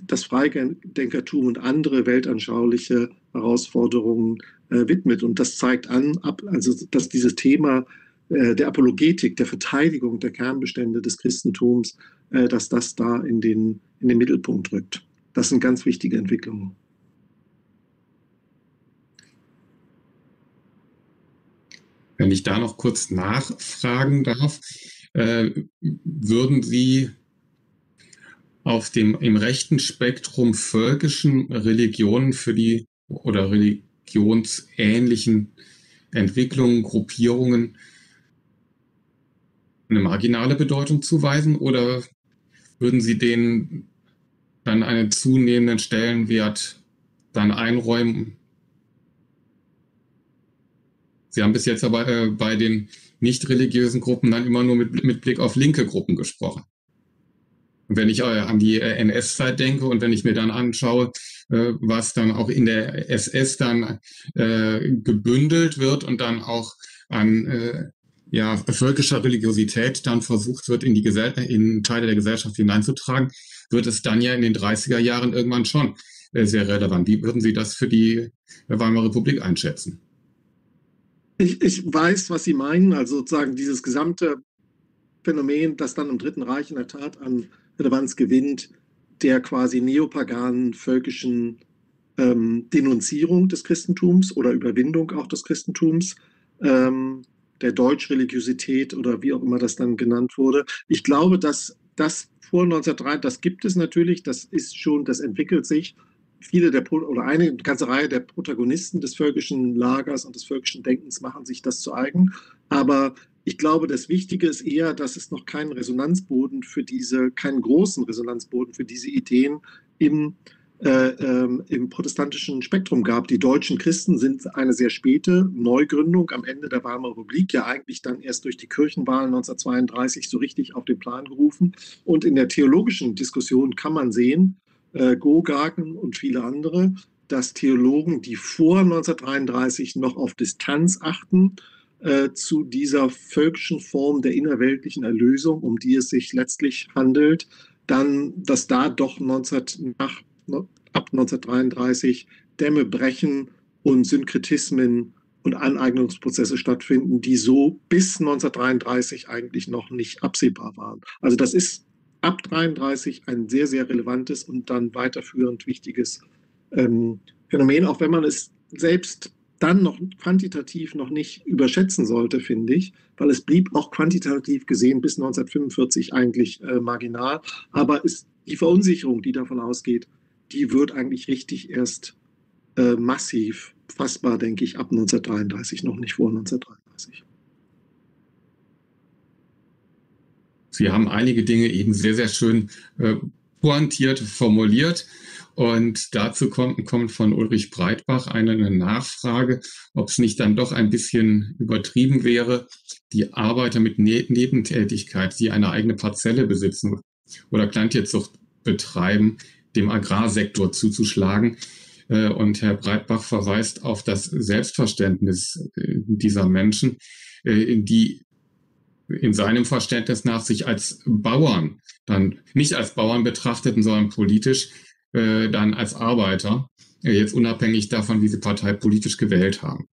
das Freidenkertum und andere weltanschauliche Herausforderungen äh, widmet. Und das zeigt an, ab, also, dass dieses Thema äh, der Apologetik, der Verteidigung der Kernbestände des Christentums, äh, dass das da in den, in den Mittelpunkt rückt. Das sind ganz wichtige Entwicklungen. Wenn ich da noch kurz nachfragen darf, äh, würden Sie auf dem im rechten Spektrum völkischen Religionen für die oder religionsähnlichen Entwicklungen, Gruppierungen eine marginale Bedeutung zuweisen oder würden Sie denen dann einen zunehmenden Stellenwert dann einräumen? Sie haben bis jetzt aber äh, bei den nicht religiösen Gruppen dann immer nur mit, mit Blick auf linke Gruppen gesprochen. Und wenn ich äh, an die äh, NS-Zeit denke und wenn ich mir dann anschaue, äh, was dann auch in der SS dann äh, gebündelt wird und dann auch an äh, ja, völkischer Religiosität dann versucht wird, in die Gesell in Teile der Gesellschaft hineinzutragen, wird es dann ja in den 30er Jahren irgendwann schon äh, sehr relevant. Wie würden Sie das für die Weimarer Republik einschätzen? Ich, ich weiß, was Sie meinen. Also sozusagen dieses gesamte Phänomen, das dann im Dritten Reich in der Tat an Relevanz gewinnt, der quasi neopaganen völkischen ähm, Denunzierung des Christentums oder Überwindung auch des Christentums, ähm, der Deutschreligiosität oder wie auch immer das dann genannt wurde. Ich glaube, dass das vor 1903, das gibt es natürlich, das ist schon, das entwickelt sich. Viele der oder eine ganze Reihe der Protagonisten des völkischen Lagers und des völkischen Denkens machen sich das zu eigen. Aber ich glaube, das Wichtige ist eher, dass es noch keinen Resonanzboden für diese, keinen großen Resonanzboden für diese Ideen im, äh, ähm, im protestantischen Spektrum gab. Die deutschen Christen sind eine sehr späte Neugründung am Ende der Weimarer Republik, ja eigentlich dann erst durch die Kirchenwahlen 1932 so richtig auf den Plan gerufen. Und in der theologischen Diskussion kann man sehen, äh, Gogagen und viele andere, dass Theologen, die vor 1933 noch auf Distanz achten, äh, zu dieser völkischen Form der innerweltlichen Erlösung, um die es sich letztlich handelt, dann, dass da doch 19, nach, ab 1933 Dämme brechen und Synkretismen und Aneignungsprozesse stattfinden, die so bis 1933 eigentlich noch nicht absehbar waren. Also das ist ab 1933 ein sehr, sehr relevantes und dann weiterführend wichtiges ähm, Phänomen, auch wenn man es selbst dann noch quantitativ noch nicht überschätzen sollte, finde ich, weil es blieb auch quantitativ gesehen bis 1945 eigentlich äh, marginal. Aber ist die Verunsicherung, die davon ausgeht, die wird eigentlich richtig erst äh, massiv fassbar, denke ich, ab 1933, noch nicht vor 1933. Sie haben einige Dinge eben sehr, sehr schön äh, pointiert formuliert. Und dazu kommt, kommt von Ulrich Breitbach eine, eine Nachfrage, ob es nicht dann doch ein bisschen übertrieben wäre, die Arbeiter mit ne Nebentätigkeit, die eine eigene Parzelle besitzen oder Kleintierzucht betreiben, dem Agrarsektor zuzuschlagen. Äh, und Herr Breitbach verweist auf das Selbstverständnis äh, dieser Menschen, äh, die in seinem Verständnis nach sich als Bauern dann nicht als Bauern betrachteten, sondern politisch äh, dann als Arbeiter, äh, jetzt unabhängig davon, wie sie Partei politisch gewählt haben?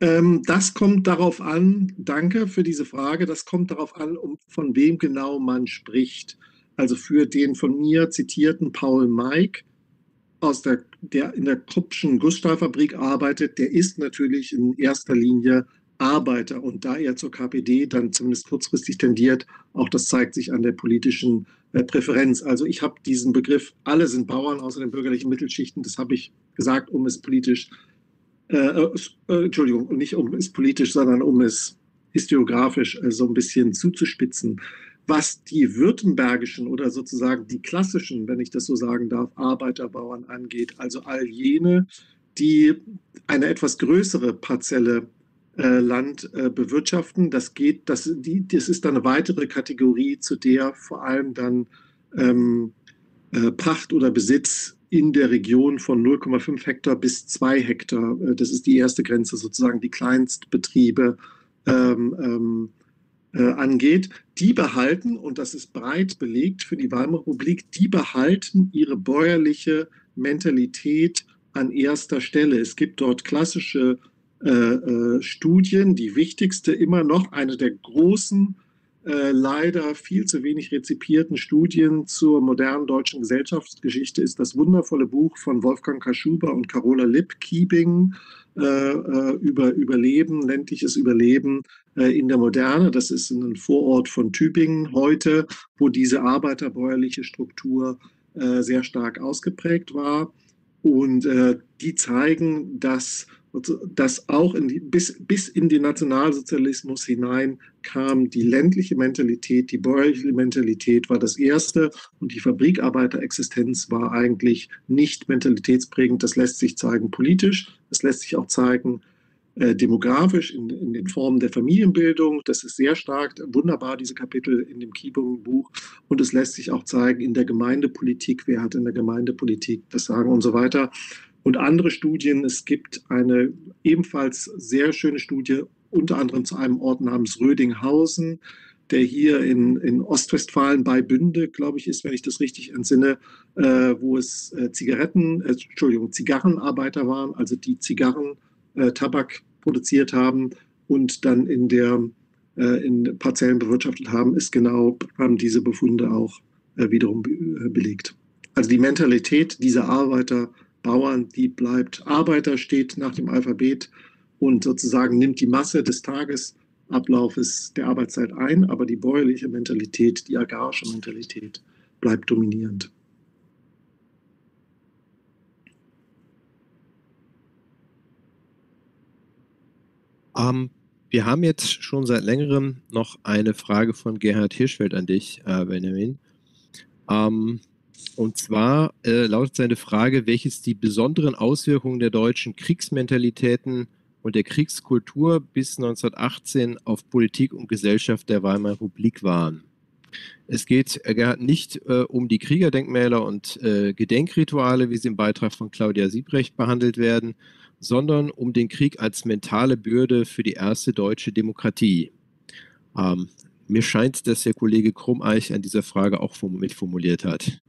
Ähm, das kommt darauf an, danke für diese Frage, das kommt darauf an, um, von wem genau man spricht. Also für den von mir zitierten Paul Maik, aus der, der in der Kruppschen Gussstahlfabrik arbeitet, der ist natürlich in erster Linie Arbeiter und da er zur KPD dann zumindest kurzfristig tendiert, auch das zeigt sich an der politischen äh, Präferenz. Also ich habe diesen Begriff, alle sind Bauern außer den bürgerlichen Mittelschichten, das habe ich gesagt, um es politisch, äh, äh, äh, Entschuldigung, nicht um es politisch, sondern um es historiografisch äh, so ein bisschen zuzuspitzen. Was die württembergischen oder sozusagen die klassischen, wenn ich das so sagen darf, Arbeiterbauern angeht, also all jene, die eine etwas größere Parzelle äh, Land äh, bewirtschaften. Das geht, das, die, das ist dann eine weitere Kategorie, zu der vor allem dann ähm, äh, Pacht oder Besitz in der Region von 0,5 Hektar bis 2 Hektar, äh, das ist die erste Grenze, sozusagen die Kleinstbetriebe ähm, ähm, äh, angeht, die behalten, und das ist breit belegt für die Weimarer Republik, die behalten ihre bäuerliche Mentalität an erster Stelle. Es gibt dort klassische äh, äh, Studien. Die wichtigste immer noch, eine der großen, äh, leider viel zu wenig rezipierten Studien zur modernen deutschen Gesellschaftsgeschichte ist das wundervolle Buch von Wolfgang Kaschuber und Carola Lipp, Keeping äh, über Überleben, ländliches Überleben äh, in der Moderne. Das ist ein Vorort von Tübingen heute, wo diese arbeiterbäuerliche Struktur äh, sehr stark ausgeprägt war. Und äh, die zeigen, dass dass auch in die, bis, bis in den Nationalsozialismus hinein kam die ländliche Mentalität, die bäuerliche Mentalität war das Erste und die Fabrikarbeiterexistenz war eigentlich nicht mentalitätsprägend. Das lässt sich zeigen politisch, das lässt sich auch zeigen äh, demografisch in, in, den Formen der Familienbildung. Das ist sehr stark, wunderbar, diese Kapitel in dem Kiebung-Buch. Und es lässt sich auch zeigen in der Gemeindepolitik, wer hat in der Gemeindepolitik das Sagen und so weiter und andere Studien. Es gibt eine ebenfalls sehr schöne Studie, unter anderem zu einem Ort namens Rödinghausen, der hier in, in Ostwestfalen bei Bünde, glaube ich, ist, wenn ich das richtig entsinne, äh, wo es äh, Zigaretten, äh, Entschuldigung, Zigarrenarbeiter waren, also die Zigarren, äh, Tabak produziert haben und dann in der äh, in Parzellen bewirtschaftet haben, ist genau, haben diese Befunde auch wiederum belegt. Also die Mentalität dieser Arbeiter Bauern, die bleibt. Arbeiter steht nach dem Alphabet und sozusagen nimmt die Masse des Tagesablaufes der Arbeitszeit ein, aber die bäuerliche Mentalität, die agrarische Mentalität bleibt dominierend. Ähm, wir haben jetzt schon seit längerem noch eine Frage von Gerhard Hirschfeld an dich, äh, Benjamin. Ähm, und zwar äh, lautet seine Frage, welches die besonderen Auswirkungen der deutschen Kriegsmentalitäten und der Kriegskultur bis 1918 auf Politik und Gesellschaft der Weimarer Republik waren. Es geht äh, nicht äh, um die Kriegerdenkmäler und äh, Gedenkrituale, wie sie im Beitrag von Claudia Siebrecht behandelt werden, sondern um den Krieg als mentale Bürde für die erste deutsche Demokratie. Ähm, mir scheint, dass der Kollege Krummeich an dieser Frage auch mitformuliert hat.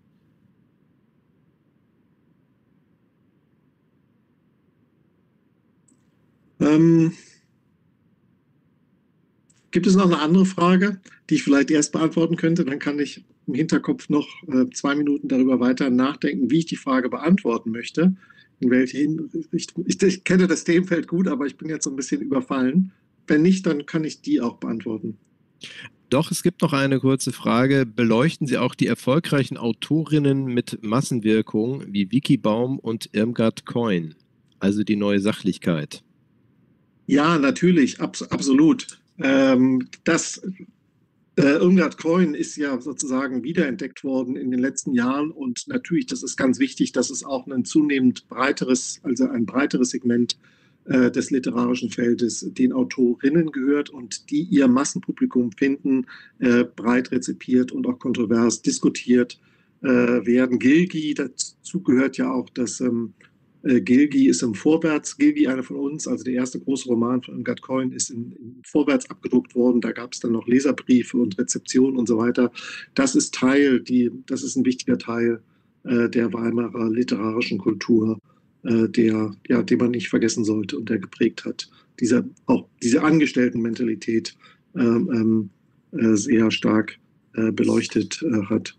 Ähm, gibt es noch eine andere Frage, die ich vielleicht erst beantworten könnte? Dann kann ich im Hinterkopf noch äh, zwei Minuten darüber weiter nachdenken, wie ich die Frage beantworten möchte. In welche Richtung. Ich, ich kenne das Themenfeld gut, aber ich bin jetzt so ein bisschen überfallen. Wenn nicht, dann kann ich die auch beantworten. Doch, es gibt noch eine kurze Frage. Beleuchten Sie auch die erfolgreichen Autorinnen mit Massenwirkung wie Vicky Baum und Irmgard Coin, also die neue Sachlichkeit? Ja, natürlich, abs absolut. Ähm, das äh, Irmgard Coin ist ja sozusagen wiederentdeckt worden in den letzten Jahren und natürlich, das ist ganz wichtig, dass es auch ein zunehmend breiteres, also ein breiteres Segment äh, des literarischen Feldes den Autorinnen gehört und die ihr Massenpublikum finden, äh, breit rezipiert und auch kontrovers diskutiert äh, werden. Gilgi, dazu gehört ja auch das ähm, äh, Gilgi ist im Vorwärts, Gilgi, einer von uns, also der erste große Roman von Irmgard Coin, ist in, in Vorwärts abgedruckt worden. Da gab es dann noch Leserbriefe und Rezeptionen und so weiter. Das ist Teil, die, das ist ein wichtiger Teil äh, der Weimarer literarischen Kultur, äh, der, ja, den man nicht vergessen sollte und der geprägt hat. Diese, auch diese Angestelltenmentalität ähm, ähm äh, sehr stark äh, beleuchtet hat.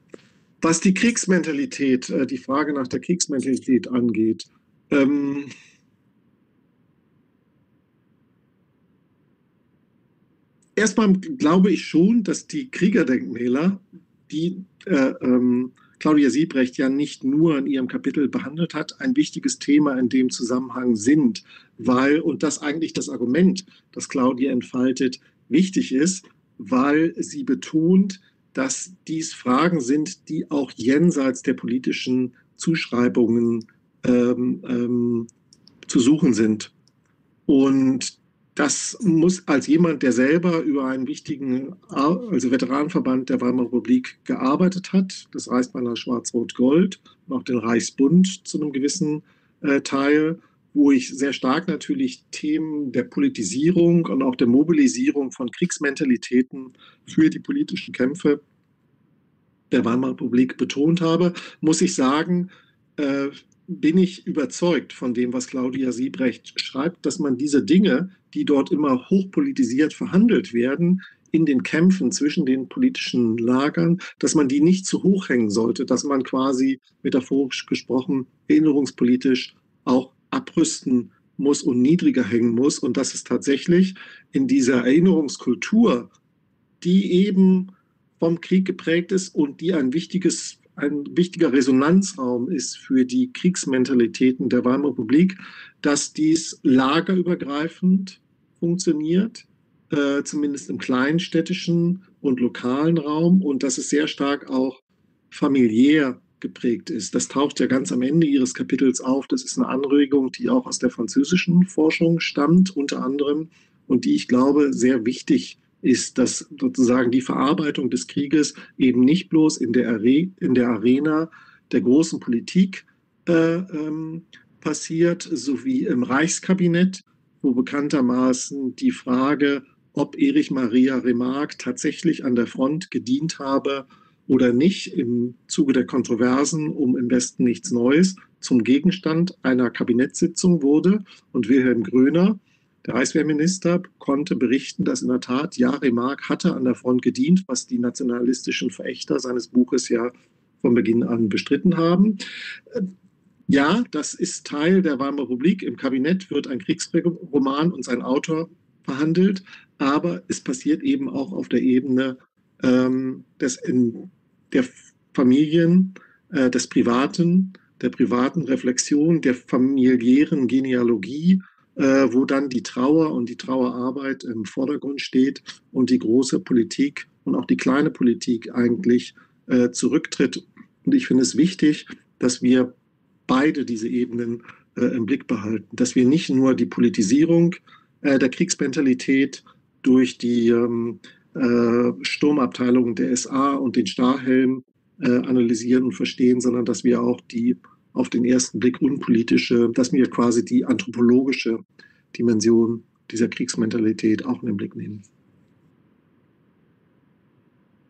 Was die Kriegsmentalität, die Frage nach der Kriegsmentalität angeht, ähm, erstmal glaube ich schon, dass die Kriegerdenkmäler, die äh, ähm, Claudia Siebrecht ja nicht nur in ihrem Kapitel behandelt hat, ein wichtiges Thema in dem Zusammenhang sind, weil, und das eigentlich das Argument, das Claudia entfaltet, wichtig ist, weil sie betont, dass dies Fragen sind, die auch jenseits der politischen Zuschreibungen ähm, ähm, zu suchen sind. Und das muss als jemand, der selber über einen wichtigen also Veteranenverband der Weimarer Republik gearbeitet hat, das Reichsbanner Schwarz-Rot-Gold und auch den Reichsbund zu einem gewissen äh, Teil, wo ich sehr stark natürlich Themen der Politisierung und auch der Mobilisierung von Kriegsmentalitäten für die politischen Kämpfe der Weimarer Republik betont habe, muss ich sagen, äh, bin ich überzeugt von dem, was Claudia Siebrecht schreibt, dass man diese Dinge, die dort immer hochpolitisiert verhandelt werden, in den Kämpfen zwischen den politischen Lagern, dass man die nicht zu hoch hängen sollte, dass man quasi metaphorisch gesprochen erinnerungspolitisch auch abrüsten muss und niedriger hängen muss. Und dass es tatsächlich in dieser Erinnerungskultur, die eben vom Krieg geprägt ist und die ein wichtiges ein wichtiger Resonanzraum ist für die Kriegsmentalitäten der Weimarer Republik, dass dies lagerübergreifend funktioniert, äh, zumindest im kleinstädtischen und lokalen Raum und dass es sehr stark auch familiär geprägt ist. Das taucht ja ganz am Ende Ihres Kapitels auf. Das ist eine Anregung, die auch aus der französischen Forschung stammt, unter anderem, und die ich glaube sehr wichtig ist, dass sozusagen die Verarbeitung des Krieges eben nicht bloß in der, Are in der Arena der großen Politik äh, ähm, passiert, sowie im Reichskabinett, wo bekanntermaßen die Frage, ob Erich Maria Remarque tatsächlich an der Front gedient habe, oder nicht im Zuge der Kontroversen um im Westen nichts Neues zum Gegenstand einer Kabinettssitzung wurde. Und Wilhelm Gröner, der Reichswehrminister, konnte berichten, dass in der Tat ja Remarque hatte an der Front gedient, was die nationalistischen Verächter seines Buches ja von Beginn an bestritten haben. Ja, das ist Teil der Weimarer Republik. Im Kabinett wird ein Kriegsroman und sein Autor verhandelt, aber es passiert eben auch auf der Ebene ähm, des in der Familien, äh, des Privaten, der privaten Reflexion, der familiären Genealogie, äh, wo dann die Trauer und die Trauerarbeit im Vordergrund steht und die große Politik und auch die kleine Politik eigentlich äh, zurücktritt. Und ich finde es wichtig, dass wir beide diese Ebenen äh, im Blick behalten, dass wir nicht nur die Politisierung äh, der Kriegsmentalität durch die ähm, äh, Sturmabteilung der SA und den Starhelm äh, analysieren und verstehen, sondern dass wir auch die auf den ersten Blick unpolitische, dass wir quasi die anthropologische Dimension dieser Kriegsmentalität auch in den Blick nehmen.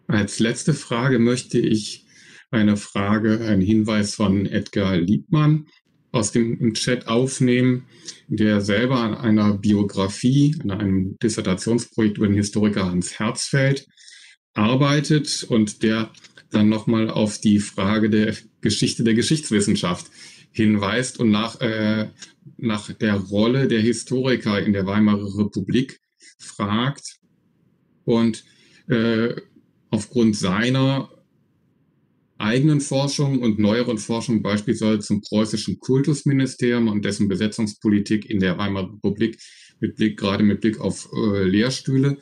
Als letzte Frage möchte ich eine Frage, einen Hinweis von Edgar Liebmann aus dem Chat aufnehmen, der selber an einer Biografie, an einem Dissertationsprojekt über den Historiker Hans Herzfeld arbeitet und der dann nochmal auf die Frage der Geschichte der Geschichtswissenschaft hinweist und nach, äh, nach der Rolle der Historiker in der Weimarer Republik fragt und äh, aufgrund seiner eigenen Forschung und neueren Forschung beispielsweise zum preußischen Kultusministerium und dessen Besetzungspolitik in der Weimarer Republik mit Blick, gerade mit Blick auf äh, Lehrstühle,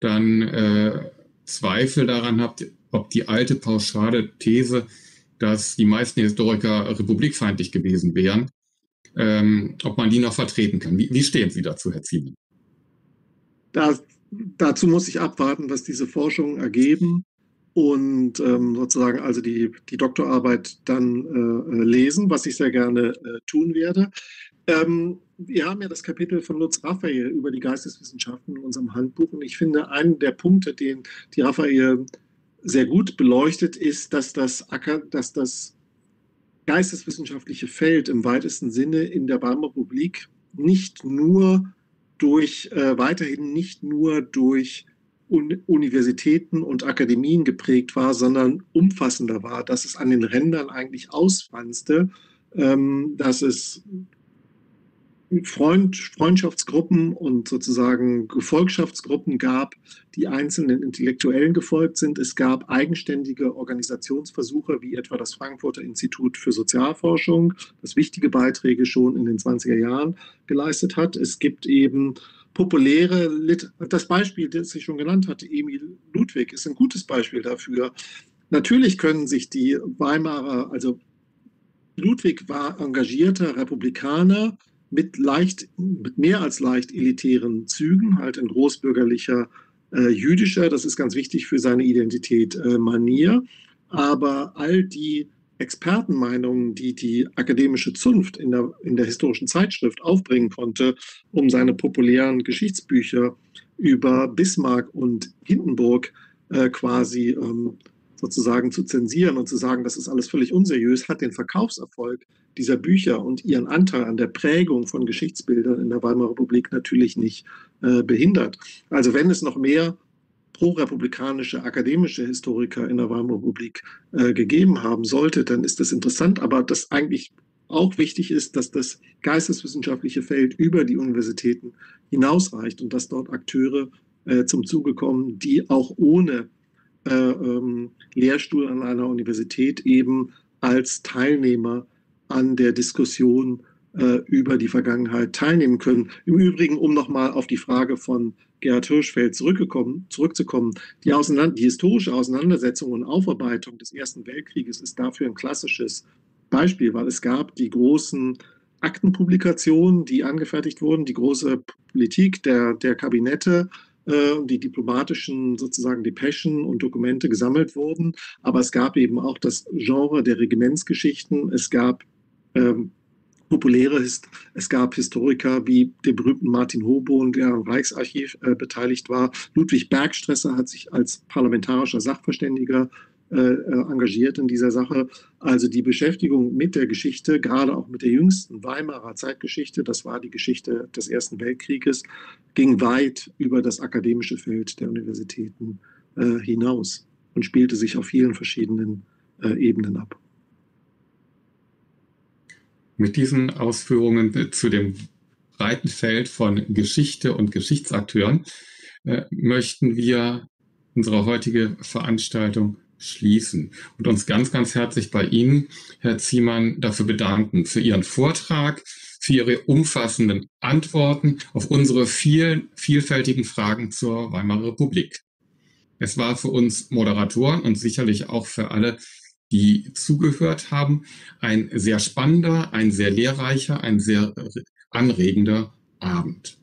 dann äh, Zweifel daran habt, ob die alte pauschale These, dass die meisten Historiker republikfeindlich gewesen wären, ähm, ob man die noch vertreten kann. Wie, wie stehen Sie dazu, Herr Ziemann? Da, dazu muss ich abwarten, was diese Forschungen ergeben und ähm, sozusagen also die, die Doktorarbeit dann äh, lesen, was ich sehr gerne äh, tun werde. Ähm, wir haben ja das Kapitel von Lutz Raphael über die Geisteswissenschaften in unserem Handbuch und ich finde, einen der Punkte, den die Raphael sehr gut beleuchtet, ist, dass das, dass das geisteswissenschaftliche Feld im weitesten Sinne in der Weimarer Republik nicht nur durch, äh, weiterhin nicht nur durch Universitäten und Akademien geprägt war, sondern umfassender war, dass es an den Rändern eigentlich ausfranste, ähm, dass es Freund, Freundschaftsgruppen und sozusagen Gefolgschaftsgruppen gab, die einzelnen Intellektuellen gefolgt sind. Es gab eigenständige Organisationsversuche, wie etwa das Frankfurter Institut für Sozialforschung, das wichtige Beiträge schon in den 20er Jahren geleistet hat. Es gibt eben populäre, Lit das Beispiel, das ich schon genannt hatte, Emil Ludwig, ist ein gutes Beispiel dafür. Natürlich können sich die Weimarer, also Ludwig war engagierter Republikaner mit leicht, mit mehr als leicht elitären Zügen, halt ein großbürgerlicher äh, jüdischer, das ist ganz wichtig für seine Identität, äh, Manier. Aber all die Expertenmeinungen, die die akademische Zunft in der, in der historischen Zeitschrift aufbringen konnte, um seine populären Geschichtsbücher über Bismarck und Hindenburg äh, quasi ähm, sozusagen zu zensieren und zu sagen, das ist alles völlig unseriös, hat den Verkaufserfolg dieser Bücher und ihren Anteil an der Prägung von Geschichtsbildern in der Weimarer Republik natürlich nicht äh, behindert. Also wenn es noch mehr pro-republikanische akademische Historiker in der Weimarer Republik äh, gegeben haben sollte, dann ist das interessant. Aber das eigentlich auch wichtig ist, dass das geisteswissenschaftliche Feld über die Universitäten hinausreicht und dass dort Akteure äh, zum Zuge kommen, die auch ohne äh, ähm, Lehrstuhl an einer Universität eben als Teilnehmer an der Diskussion äh, über die Vergangenheit teilnehmen können. Im Übrigen, um nochmal auf die Frage von Gerhard Hirschfeld zurückzukommen, die, die, historische Auseinandersetzung und Aufarbeitung des Ersten Weltkrieges ist dafür ein klassisches Beispiel, weil es gab die großen Aktenpublikationen, die angefertigt wurden, die große Politik der, der Kabinette, äh, die diplomatischen sozusagen Depeschen und Dokumente gesammelt wurden. Aber es gab eben auch das Genre der Regimentsgeschichten. Es gab ähm, populäre, es gab Historiker wie den berühmten Martin Hobohn, der am Reichsarchiv äh, beteiligt war. Ludwig Bergstresser hat sich als parlamentarischer Sachverständiger engagiert in dieser Sache. Also die Beschäftigung mit der Geschichte, gerade auch mit der jüngsten Weimarer Zeitgeschichte, das war die Geschichte des Ersten Weltkrieges, ging weit über das akademische Feld der Universitäten äh, hinaus und spielte sich auf vielen verschiedenen äh, Ebenen ab. Mit diesen Ausführungen zu dem breiten Feld von Geschichte und Geschichtsakteuren äh, möchten wir unsere heutige Veranstaltung schließen und uns ganz, ganz herzlich bei Ihnen, Herr Ziemann, dafür bedanken, für Ihren Vortrag, für Ihre umfassenden Antworten auf unsere vielen, vielfältigen Fragen zur Weimarer Republik. Es war für uns Moderatoren und sicherlich auch für alle, die zugehört haben, ein sehr spannender, ein sehr lehrreicher, ein sehr anregender Abend.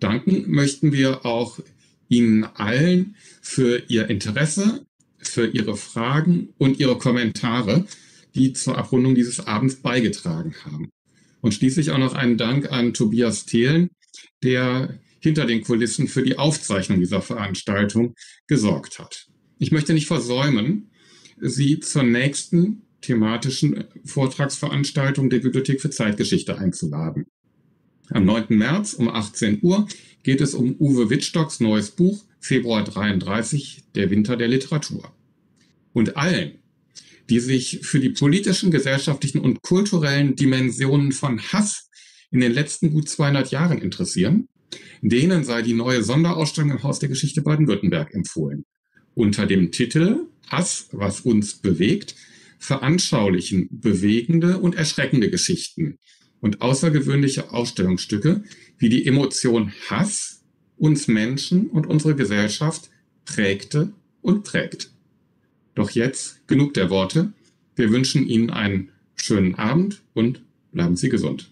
Danken möchten wir auch Ihnen allen für Ihr Interesse, für Ihre Fragen und Ihre Kommentare, die zur Abrundung dieses Abends beigetragen haben. Und schließlich auch noch einen Dank an Tobias Thelen, der hinter den Kulissen für die Aufzeichnung dieser Veranstaltung gesorgt hat. Ich möchte nicht versäumen, Sie zur nächsten thematischen Vortragsveranstaltung der Bibliothek für Zeitgeschichte einzuladen. Am 9. März um 18 Uhr geht es um Uwe Wittstocks neues Buch Februar 33, der Winter der Literatur. Und allen, die sich für die politischen, gesellschaftlichen und kulturellen Dimensionen von Hass in den letzten gut 200 Jahren interessieren, denen sei die neue Sonderausstellung im Haus der Geschichte Baden-Württemberg empfohlen. Unter dem Titel Hass, was uns bewegt, veranschaulichen bewegende und erschreckende Geschichten und außergewöhnliche Ausstellungsstücke, wie die Emotion Hass uns Menschen und unsere Gesellschaft prägte und prägt. Doch jetzt genug der Worte. Wir wünschen Ihnen einen schönen Abend und bleiben Sie gesund.